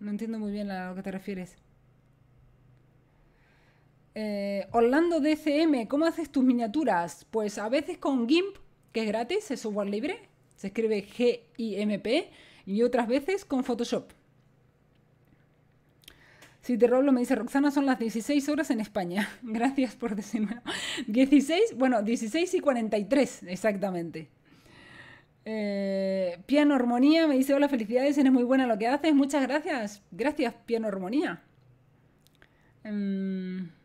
No entiendo muy bien a lo que te refieres. Eh, Orlando DCM, ¿cómo haces tus miniaturas? Pues a veces con GIMP, que es gratis, es software libre, se escribe G-I-M-P, y otras veces con Photoshop. Si te roblo, me dice Roxana, son las 16 horas en España. (laughs) Gracias por decirme. (laughs) 16, bueno, 16 y 43, exactamente. Eh, Piano Armonía me dice, hola, felicidades, eres muy buena lo que haces. Muchas gracias. Gracias, Piano Armonía. Mm.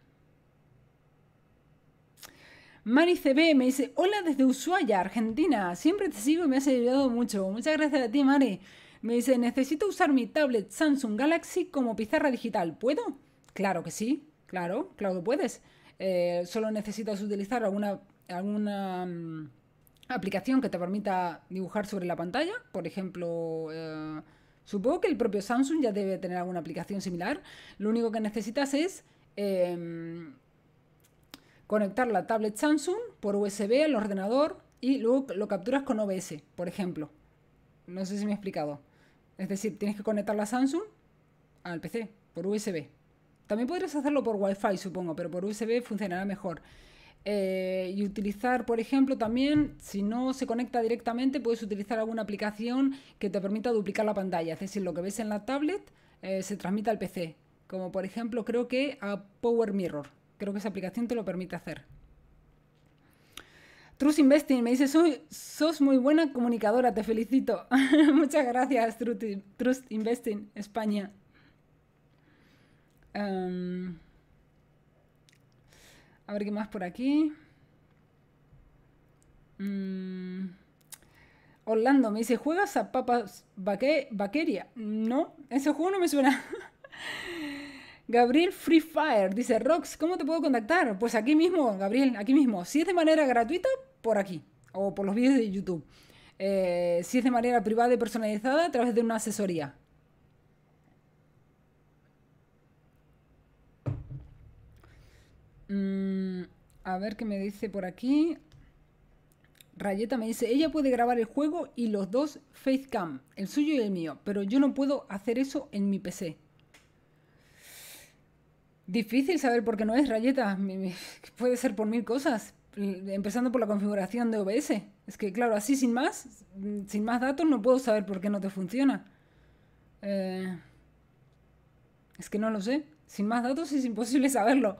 Mari CB me dice, hola desde Ushuaia, Argentina. Siempre te sigo y me has ayudado mucho. Muchas gracias a ti, Mari. Me dice, necesito usar mi tablet Samsung Galaxy como pizarra digital. ¿Puedo? Claro que sí, claro, claro que puedes. Eh, solo necesitas utilizar alguna, alguna mm, aplicación que te permita dibujar sobre la pantalla. Por ejemplo, eh, supongo que el propio Samsung ya debe tener alguna aplicación similar. Lo único que necesitas es... Em, conectar la tablet Samsung por USB al ordenador y luego lo capturas con OBS, por ejemplo. No sé si me he explicado. Es decir, tienes que conectar la Samsung al PC por USB. También podrías hacerlo por Wi-Fi, supongo, pero por USB funcionará mejor. Eh, y utilizar, por ejemplo, también, si no se conecta directamente, puedes utilizar alguna aplicación que te permita duplicar la pantalla. Es decir, lo que ves en la tablet eh, se transmite al PC. Como por ejemplo, creo que a Power Mirror. Creo que esa aplicación te lo permite hacer. Trust Investing me dice, sos muy buena comunicadora, te felicito. (laughs) Muchas gracias, Trust Investing, España. Em, a ver qué más por aquí. Mm, Orlando me dice, ¿juegas a Papas Vaqueria? No, ese juego no me suena. (laughs) Gabriel Free Fire dice, Rox, ¿cómo te puedo contactar? Pues aquí mismo, Gabriel, aquí mismo. Si es de manera gratuita, por aquí. O por los vídeos de YouTube. Eh, si es de manera privada y personalizada, a través de una asesoría. Mm, a ver qué me dice por aquí. Rayeta me dice, ella puede grabar el juego y los dos Facecam, el suyo y el mío, pero yo no puedo hacer eso en mi PC. Difícil saber por qué no es rayeta. (laughs) Puede ser por mil cosas. Empezando por la configuración de OBS. Es que, claro, así sin más, sin más datos, no puedo saber por qué no te funciona. Eh, es que no lo sé. Sin más datos es imposible (laughs) saberlo.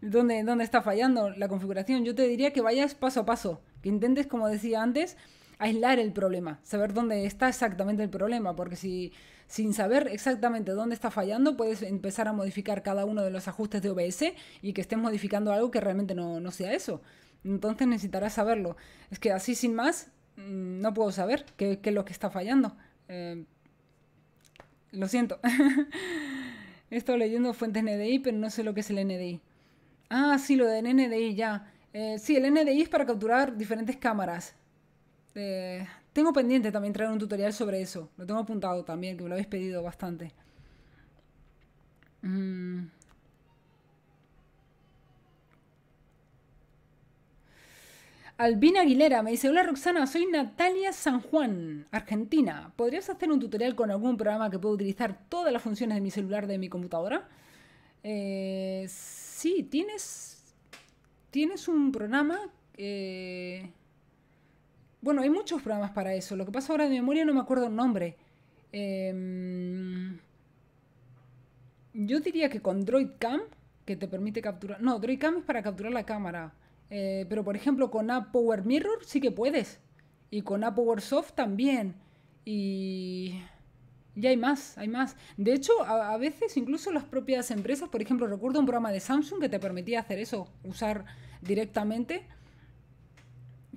¿Dónde, ¿Dónde está fallando la configuración? Yo te diría que vayas paso a paso. Que intentes, como decía antes, aislar el problema. Saber dónde está exactamente el problema. Porque si sin saber exactamente dónde está fallando, puedes empezar a modificar cada uno de los ajustes de OBS y que estés modificando algo que realmente no, sea eso. Entonces necesitarás saberlo. Es que así sin más, mm, no puedo saber qué, es lo que está fallando. Eh, lo siento. (laughs) He estado leyendo fuentes NDI, pero no sé lo que es el NDI. Ah, sí, lo de NDI, ya. Eh, sí, el NDI es para capturar diferentes cámaras. Eh, tengo pendiente también traer un tutorial sobre eso. Lo tengo apuntado también, que me lo habéis pedido bastante. Mm. Albina Aguilera me dice, hola Roxana, soy Natalia San Juan, Argentina. ¿Podrías hacer un tutorial con algún programa que pueda utilizar todas las funciones de mi celular de mi computadora? Eh, sí, tienes, tienes un programa... Eh, bueno, hay muchos programas para eso. Lo que pasa ahora de memoria no me acuerdo el nombre. Em, yo diría que con DroidCam, que te permite capturar... No, DroidCam es para capturar la cámara. Eh, pero por ejemplo con App Power Mirror sí que puedes. Y con App Power Soft también. Y... Y hay más, hay más. De hecho, a, a, veces incluso las propias empresas, por ejemplo, recuerdo un programa de Samsung que te permitía hacer eso, usar directamente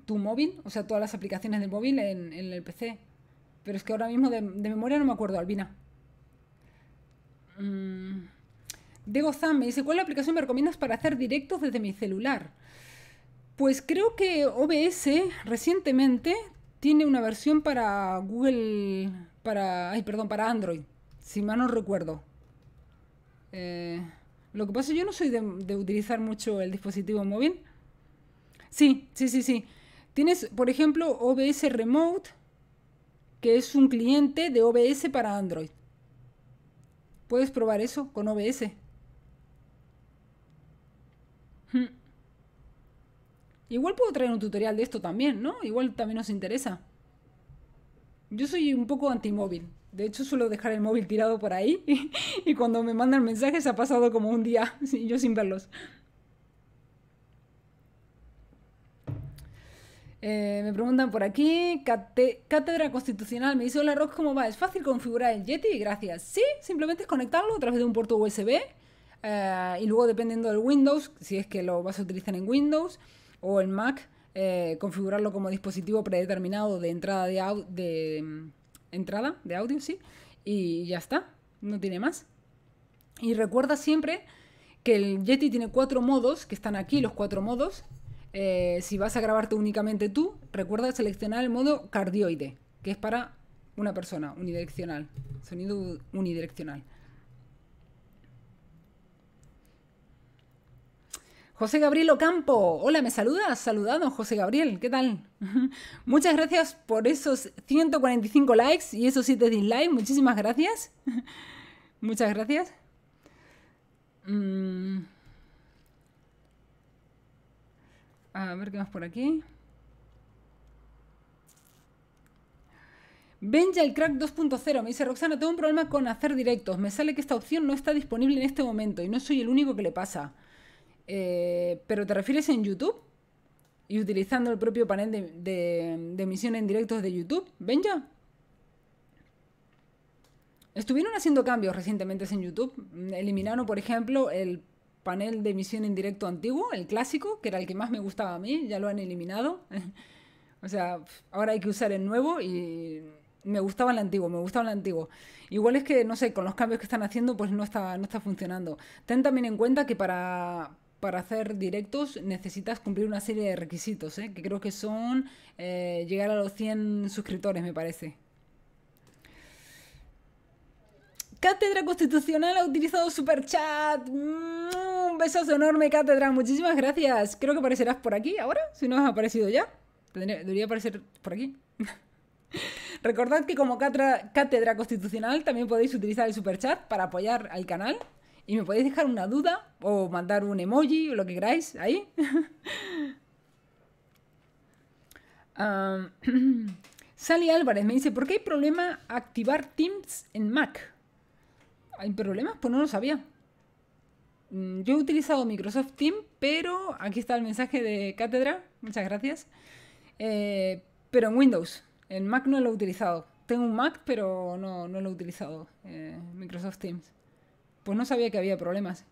tu móvil, o sea, todas las aplicaciones del móvil en, el PC. Pero es que ahora mismo de, memoria no me acuerdo, Albina. Mm. Zam me dice, ¿cuál aplicación me recomiendas para hacer directos desde mi celular? Pues creo que OBS recientemente tiene una versión para Google, para, ay, perdón, para Android, si mal no recuerdo. Eh, lo que pasa es que yo no soy de utilizar mucho el dispositivo móvil. Sí, sí, sí, sí. Tienes, por ejemplo, OBS Remote, que es un cliente de OBS para Android. Puedes probar eso con OBS. Hmm. Igual puedo traer un tutorial de esto también, ¿no? Igual también nos interesa. Yo soy un poco antimóvil. De hecho, suelo dejar el móvil tirado por ahí (laughs) y, cuando me mandan mensajes ha pasado como un día (laughs) yo sin verlos. Eh, me preguntan por aquí, Cátedra Constitucional, me dice, hola Rock, ¿cómo va? ¿Es fácil configurar el Yeti? Gracias. Sí, simplemente es conectarlo a través de un puerto USB Eh, y luego dependiendo del Windows, si es que lo vas a utilizar en Windows o en Mac, eh, configurarlo como dispositivo predeterminado de entrada de, de mm, entrada de audio, sí, y ya está, no tiene más. Y recuerda siempre que el Yeti tiene cuatro modos, que están aquí los cuatro modos. Eh, si vas a grabarte únicamente tú, recuerda seleccionar el modo cardioide, que es para una persona, unidireccional, sonido unidireccional. José Gabriel Ocampo, hola, ¿me saludas? Saludado, José Gabriel, ¿qué tal? (laughs) Muchas gracias por esos 145 likes y esos 7 dislikes, muchísimas gracias. (laughs) Muchas gracias. Mm. A ver qué más por aquí. Benja el crack 2.0 me dice Roxana, tengo un problema con hacer directos. Me sale que esta opción no está disponible en este momento y no soy el único que le pasa. Eh, ¿Pero te refieres en YouTube? ¿Y utilizando el propio panel de, emisión en directos de YouTube? Benja. Estuvieron haciendo cambios recientemente en YouTube. Eliminaron, por ejemplo, el panel de emisión en directo antiguo, el clásico, que era el que más me gustaba a mí, ya lo han eliminado. (laughs) o sea, ahora hay que usar el nuevo y me gustaba el antiguo, me gustaba el antiguo. Igual es que, no sé, con los cambios que están haciendo, pues no está, no está funcionando. Ten también en cuenta que para, para hacer directos necesitas cumplir una serie de requisitos, ¿eh? que creo que son eh, llegar a los 100 suscriptores, me parece. Cátedra Constitucional ha utilizado Superchat. Mm, un besazo enorme, Cátedra. Muchísimas gracias. Creo que aparecerás por aquí ahora, si no has aparecido ya. debería aparecer por aquí. (laughs) Recordad que como cátedra, Constitucional también podéis utilizar el Superchat para apoyar al canal. Y me podéis dejar una duda o mandar un emoji o lo que queráis ahí. (laughs) (clears throat) Sally Álvarez me dice, ¿por qué hay problema activar Teams en Mac? ¿Hay problemas? Pues no lo sabía. Mm, yo he utilizado Microsoft Teams, pero aquí está el mensaje de cátedra. Muchas gracias. Eh, pero en Windows. En Mac no lo he utilizado. Tengo un Mac, pero no, lo he utilizado. Eh, Microsoft Teams. Pues no sabía que había problemas.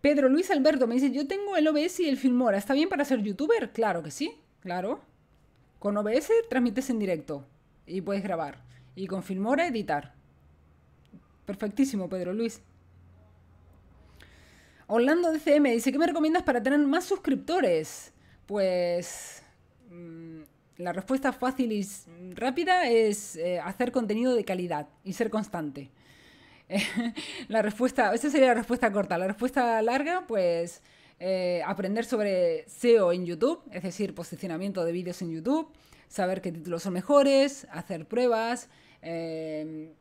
Pedro Luis Alberto me dice, yo tengo el OBS y el Filmora. ¿Está bien para ser youtuber? Claro que sí, claro. Con OBS transmites en directo y puedes grabar. Y con Filmora editar. Perfectísimo, Pedro Luis. Orlando DCM dice, ¿qué me recomiendas para tener más suscriptores? Pues mm, la respuesta fácil y rápida es eh, hacer contenido de calidad y ser constante. (laughs) la respuesta, esa sería la respuesta corta. La respuesta larga, pues eh, aprender sobre SEO en YouTube, es decir, posicionamiento de vídeos en YouTube, saber qué títulos son mejores, hacer pruebas, eh,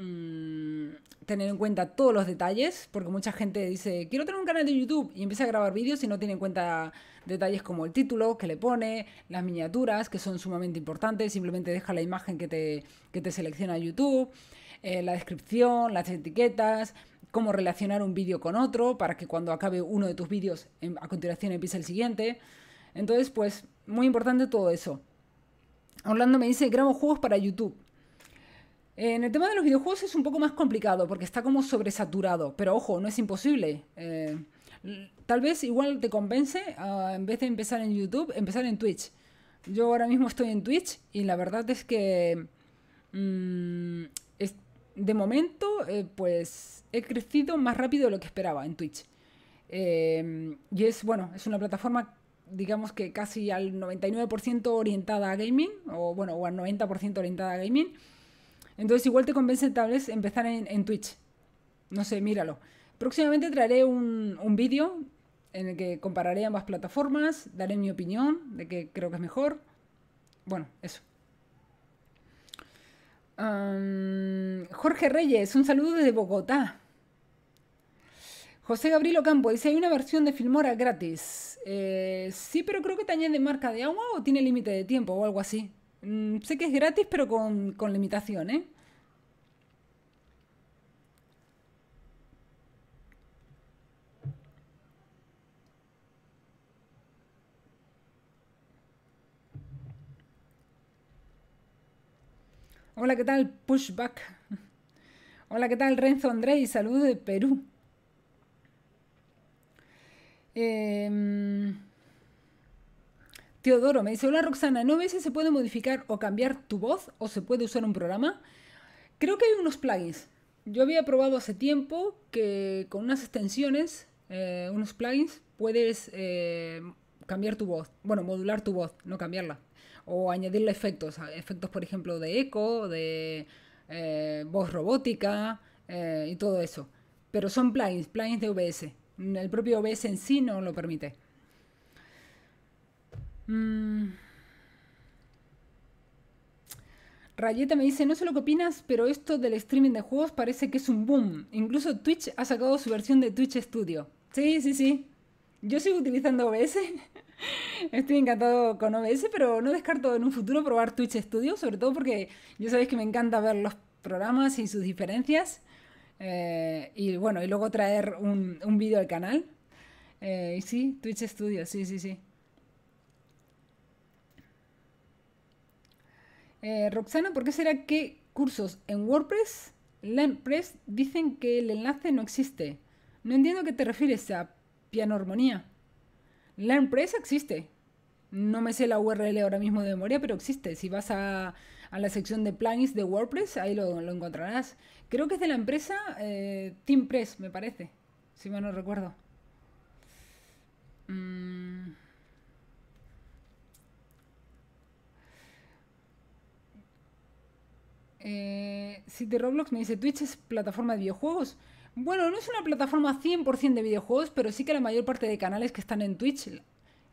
Mm, tener en cuenta todos los detalles, porque mucha gente dice, quiero tener un canal de YouTube y empieza a grabar vídeos y no tiene en cuenta detalles como el título que le pone, las miniaturas, que son sumamente importantes, simplemente deja la imagen que te, que te selecciona YouTube, eh, la descripción, las etiquetas, cómo relacionar un vídeo con otro para que cuando acabe uno de tus vídeos a continuación empiece el siguiente. Entonces, pues, muy importante todo eso. Orlando me dice, grabo juegos para YouTube. En el tema de los videojuegos es un poco más complicado porque está como sobresaturado, pero ojo, no es imposible. Eh, tal vez igual te convence, en vez de empezar en YouTube, empezar en Twitch. Yo ahora mismo estoy en Twitch y la verdad es que mm, de momento eh, pues he crecido más rápido de lo que esperaba en Twitch. Eh, y es, bueno, es una plataforma digamos que casi al 99% orientada a gaming, o bueno, o al 90% orientada a gaming. Entonces igual te convence tal vez empezar en, Twitch. No sé, míralo. Próximamente traeré un, vídeo en el que compararé ambas plataformas, daré mi opinión de que creo que es mejor. Bueno, eso. Jorge Reyes, un saludo desde Bogotá. José Gabriel Ocampo dice, hay una versión de Filmora gratis. Eh, sí, pero creo que te añade marca de agua o tiene límite de tiempo o algo así. Mm, sé que es gratis, pero con, con limitación, ¿eh? Hola, ¿qué tal? Pushback. Hola, ¿qué tal? Renzo Andrei, saludos de Perú. Em, Teodoro me dice, hola Roxana, ¿no ves si se puede modificar o cambiar tu voz o se puede usar un programa? Creo que hay unos plugins. Yo había probado hace tiempo que con unas extensiones, eh, unos plugins, puedes eh, cambiar tu voz. Bueno, modular tu voz, no cambiarla. O añadirle efectos. Efectos, por ejemplo, de eco, de eh, voz robótica y todo eso. Pero son plugins, plugins de OBS. El propio OBS en sí no lo permite. Mm. Rayeta me dice, no sé lo que opinas, pero esto del streaming de juegos parece que es un boom. Incluso Twitch ha sacado su versión de Twitch Studio. Sí, sí, sí. Yo sigo utilizando OBS. (laughs) Estoy encantado con OBS, pero no descarto en un futuro probar Twitch Studio, sobre todo porque ya sabéis que me encanta ver los programas y sus diferencias. Eh, y bueno, y luego traer un, un vídeo al canal. Eh, sí, Twitch Studio, sí, sí, sí. Eh, Roxana, ¿por qué será que cursos en WordPress, LandPress, dicen que el enlace no existe? No entiendo a qué te refieres a piano armonía. LandPress existe. No me sé la URL ahora mismo de memoria, pero existe. Si vas a, la sección de plugins de WordPress, ahí lo, encontrarás. Creo que es de la empresa eh, TeamPress, me parece. Si mal no recuerdo. Mm. Eh, de Roblox me dice, Twitch es plataforma de videojuegos. Bueno, no es una plataforma 100% de videojuegos, pero sí que la mayor parte de canales que están en Twitch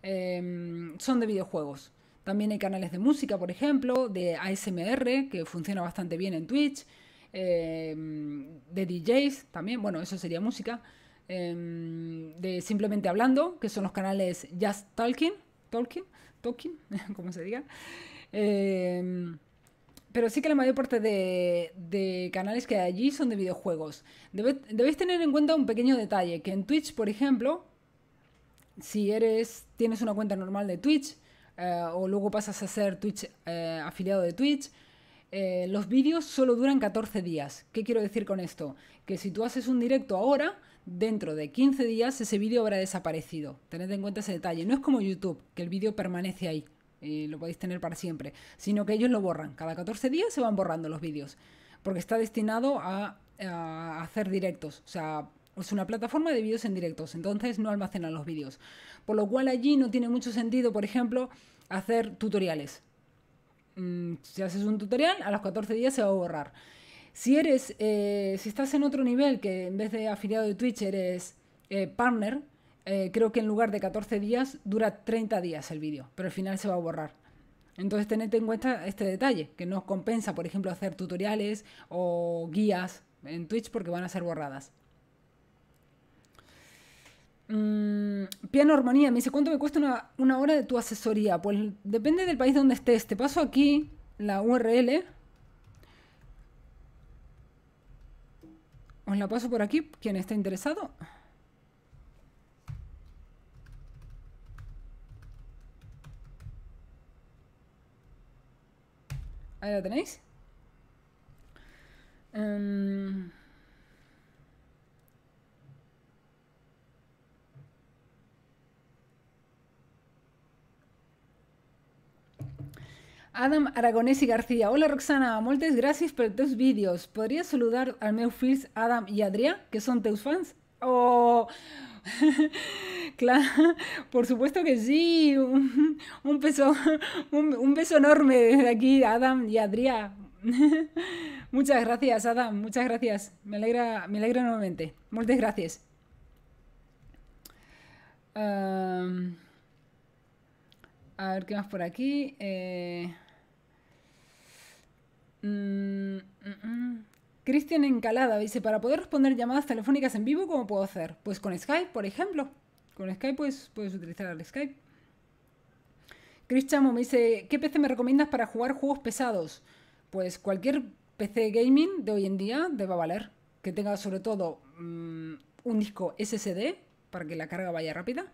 em, son de videojuegos. También hay canales de música, por ejemplo, de ASMR, que funciona bastante bien en Twitch, em, de DJs también, bueno, eso sería música, em, de simplemente hablando, que son los canales Just Talking, Talking, Talking, (laughs) como se diga pero sí que la mayor parte de, canales que hay allí son de videojuegos. debéis tener en cuenta un pequeño detalle, que en Twitch, por ejemplo, si eres tienes una cuenta normal de Twitch eh, o luego pasas a ser Twitch eh, afiliado de Twitch, eh, los vídeos solo duran 14 días. ¿Qué quiero decir con esto? Que si tú haces un directo ahora, dentro de 15 días ese vídeo habrá desaparecido. Tened en cuenta ese detalle. No es como YouTube, que el vídeo permanece ahí y lo podéis tener para siempre, sino que ellos lo borran. Cada 14 días se van borrando los vídeos, porque está destinado a, hacer directos, o sea, es una plataforma de vídeos en directos, entonces no almacenan los vídeos. Por lo cual allí no tiene mucho sentido, por ejemplo, hacer tutoriales. Mm, si haces un tutorial, a los 14 días se va a borrar. Si eres, eh, si estás en otro nivel, que en vez de afiliado de Twitch eres eh, partner, eh, creo que en lugar de 14 días dura 30 días el vídeo, pero al final se va a borrar. Entonces tened en cuenta este detalle, que no compensa, por ejemplo, hacer tutoriales o guías en Twitch porque van a ser borradas. Mm, piano Armonía, me dice, ¿cuánto me cuesta una, una, hora de tu asesoría? Pues depende del país donde estés. Te paso aquí la URL. Os la paso por aquí, quien esté interesado. Ahí lo tenéis. Em, Adam Aragonesi García. Hola Roxana, moltes gracias por tus vídeos. ¿Podrías saludar al meu fills Adam y Adrià, que son teus fans? Oh, (laughs) claro, por supuesto que sí. Un, un beso, un, beso enorme desde aquí, Adam y Adrià. (laughs) Muchas gracias, Adam. Muchas gracias. Me alegra, me alegra nuevamente. Muchas gracias. a ver qué más por aquí. Eh, mm, mm, mm. Cristian Encalada dice, para poder responder llamadas telefónicas en vivo, ¿cómo puedo hacer? Pues con Skype, por ejemplo. Con Skype pues, puedes utilizar el Skype. Chris Chamo me dice, ¿qué PC me recomiendas para jugar juegos pesados? Pues cualquier PC gaming de hoy en día debe valer. Que tenga sobre todo mm, un disco SSD para que la carga vaya rápida.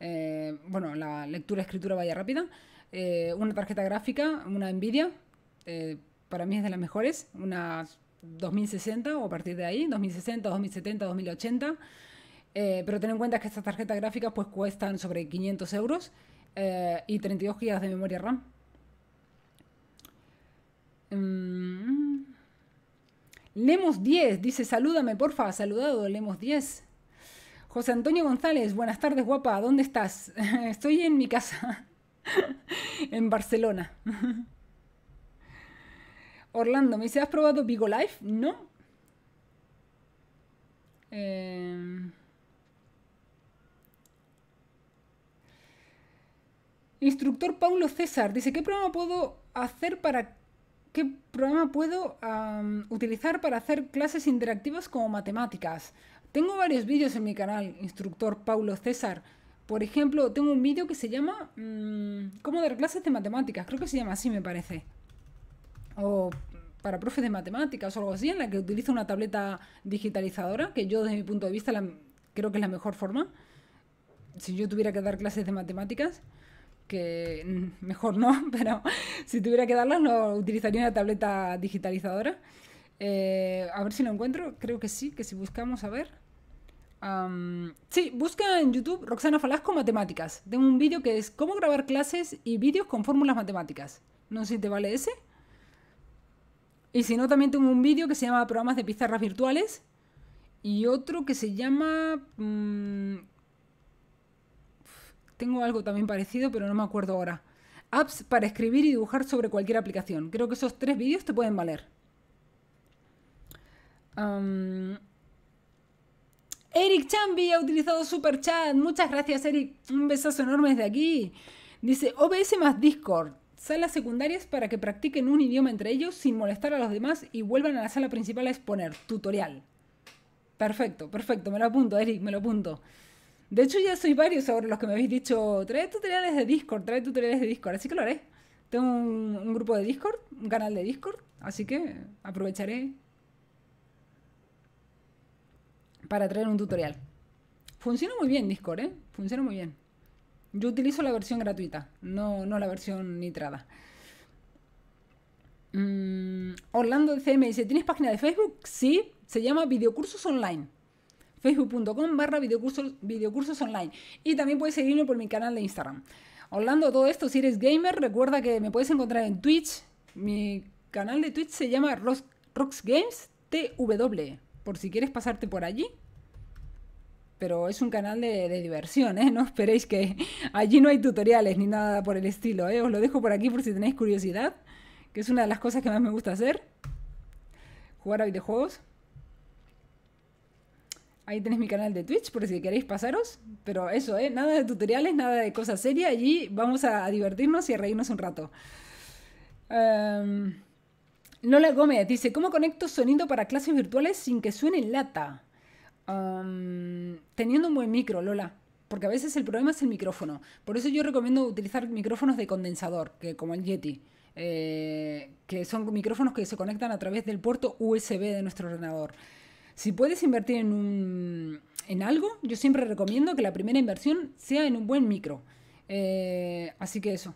Eh, bueno, la lectura-escritura vaya rápida. Eh, una tarjeta gráfica, una Nvidia. Eh, para mí es de las mejores. Una 2060 o a partir de ahí, 2060, 2070, 2080. pero ten en cuenta que estas tarjetas gráficas pues cuestan sobre 500 euros eh, y 32 GB de memoria RAM. Mm. Lemos 10, dice salúdame porfa, saludado, Lemos 10. José Antonio González, buenas tardes guapa, ¿dónde estás? (laughs) Estoy en mi casa, (laughs) en Barcelona. (laughs) Orlando, ¿me dice, ¿has probado Vigo Life? No. Eh... Instructor Paulo César dice, ¿qué programa puedo hacer para qué programa puedo utilizar para hacer clases interactivas como matemáticas? Tengo varios vídeos en mi canal, Instructor Paulo César. Por ejemplo, tengo un vídeo que se llama mm, ¿Cómo dar clases de matemáticas? Creo que se llama así, me parece. O para profes de matemáticas o algo así, en la que utilizo una tableta digitalizadora, que yo desde mi punto de vista creo que es la mejor forma. Si yo tuviera que dar clases de matemáticas que mm, mejor no, (laughs) pero si tuviera que darlas, lo utilizaría una tableta digitalizadora. Eh, a ver si lo encuentro, creo que sí, que si buscamos, a ver. sí, busca en YouTube Roxana Falasco Matemáticas. Tengo un vídeo que es cómo grabar clases y vídeos con fórmulas matemáticas. No sé si te vale ese. Y si no, también tengo un vídeo que se llama Programas de pizarras virtuales. Y otro que se llama mm, tengo algo también parecido, pero no me acuerdo ahora. Apps para escribir y dibujar sobre cualquier aplicación. Creo que esos tres vídeos te pueden valer. Eric Chambi ha utilizado Super Chat. Muchas gracias, Eric. Un besazo enorme desde aquí. Dice OBS más Discord. Salas secundarias para que practiquen un idioma entre ellos sin molestar a los demás y vuelvan a la sala principal a exponer. Tutorial. Perfecto, perfecto. Me lo apunto, Eric, me lo apunto. De hecho, ya soy varios ahora los que me habéis dicho, trae tutoriales de Discord, trae tutoriales de Discord, así que lo haré. Tengo un, grupo de Discord, un canal de Discord, así que aprovecharé para traer un tutorial. Funciona muy bien Discord, ¿eh? Funciona muy bien. Yo utilizo la versión gratuita, no, no la versión nitrada. Mm, Orlando CM dice, ¿tienes página de Facebook? Sí, se llama Videocursos Online facebook.com barra videocursos, online. Y también puedes seguirme por mi canal de Instagram. Hablando de todo esto, si eres gamer, recuerda que me puedes encontrar en Twitch. Mi canal de Twitch se llama Rox, por si quieres pasarte por allí. Pero es un canal de, diversión, ¿eh? (laughs) No esperéis que allí no hay tutoriales ni nada por el estilo, ¿eh? Os lo dejo por aquí por si tenéis curiosidad, que es una de las cosas que más me gusta hacer. Jugar a videojuegos. Ahí tenéis mi canal de Twitch por si queréis pasaros. Pero eso, ¿eh? Nada de tutoriales, nada de cosas serias. Allí vamos a, divertirnos y a reírnos un rato. Um, Lola Gómez dice, ¿cómo conecto sonido para clases virtuales sin que suene lata? Teniendo un buen micro, Lola. Porque a veces el problema es el micrófono. Por eso yo recomiendo utilizar micrófonos de condensador, que como el Yeti. Eh, que son micrófonos que se conectan a través del puerto USB de nuestro ordenador. Si puedes invertir en, un, en algo, yo siempre recomiendo que la primera inversión sea en un buen micro. Eh, así que eso,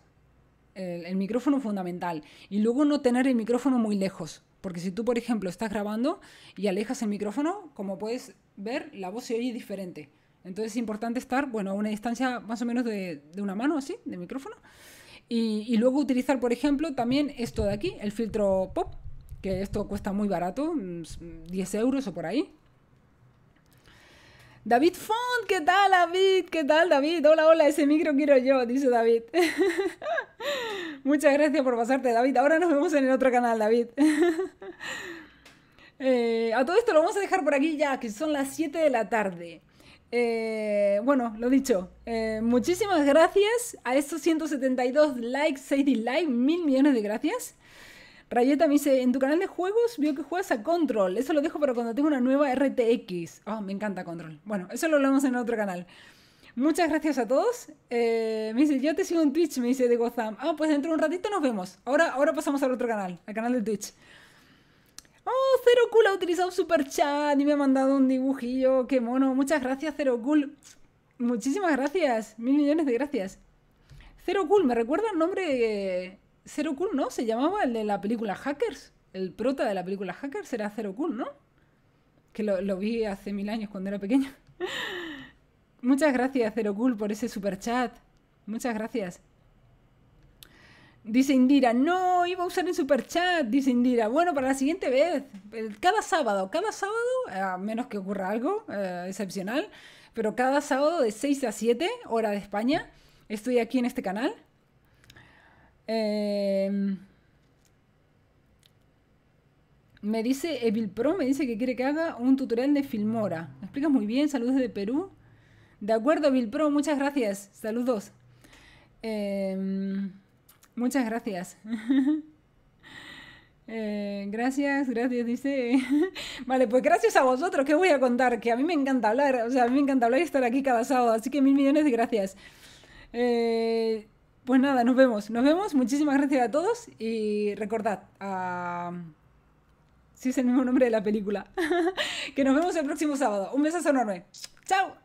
el, el, micrófono fundamental. Y luego no tener el micrófono muy lejos. Porque si tú, por ejemplo, estás grabando y alejas el micrófono, como puedes ver, la voz se oye diferente. Entonces es importante estar, bueno, a una distancia más o menos de, de una mano así, de micrófono. Y, y, luego utilizar, por ejemplo, también esto de aquí, el filtro pop, que esto cuesta muy barato, 10 euros o por ahí. David Font, ¿qué tal David? ¿Qué tal David? Hola, hola, ese micro quiero yo, dice David. (laughs) Muchas gracias por pasarte, David. Ahora nos vemos en el otro canal, David. (laughs) Eh, a todo esto lo vamos a dejar por aquí ya, que son las 7 de la tarde. Eh, bueno, lo dicho, eh, muchísimas gracias a estos 172 likes, 6 dislikes, mil millones de gracias. Rayeta me dice, en tu canal de juegos veo que juegas a Control. Eso lo dejo para cuando tenga una nueva RTX. Oh, me encanta Control. Bueno, eso lo hablamos en otro canal. Muchas gracias a todos. Eh, me dice, yo te sigo en Twitch, me dice de Gotham. Ah, pues dentro de un ratito nos vemos. Ahora, ahora pasamos al otro canal, al canal de Twitch. Oh, Zero Cool ha utilizado Super Chat y me ha mandado un dibujillo. Qué mono. Muchas gracias, Zero Cool. Muchísimas gracias. Mil millones de gracias. Zero Cool, me recuerda el nombre Zero Cool, ¿no? Se llamaba el de la película Hackers. el prota de la película Hacker será Zero Cool, ¿no? Que lo, lo vi hace mil años cuando era pequeño. (laughs) Muchas gracias, Zero Cool, por ese super chat. Muchas gracias. Dice Indira, no, iba a usar el super chat. Dice Indira, bueno, para la siguiente vez. Cada sábado, cada sábado, a menos que ocurra algo eh, excepcional, pero cada sábado de 6 a 7, hora de España, estoy aquí en este canal. Em, me dice Evil Pro, me dice que quiere que haga un tutorial de Filmora. Me explicas muy bien, saludos de Perú. De acuerdo, Evil Pro, muchas gracias. Saludos. Em, muchas gracias. (laughs) Eh, gracias, gracias, dice. (laughs) vale, pues gracias a vosotros, ¿qué voy a contar? Que a mí me encanta hablar, o sea, a mí me encanta hablar y estar aquí cada sábado, así que mil millones de gracias. Eh, pues nada, nos vemos, nos vemos, muchísimas gracias a todos y recordad, si es el mismo nombre de la película, (laughs) que nos vemos el próximo sábado. Un besazo enorme. ¡Chao!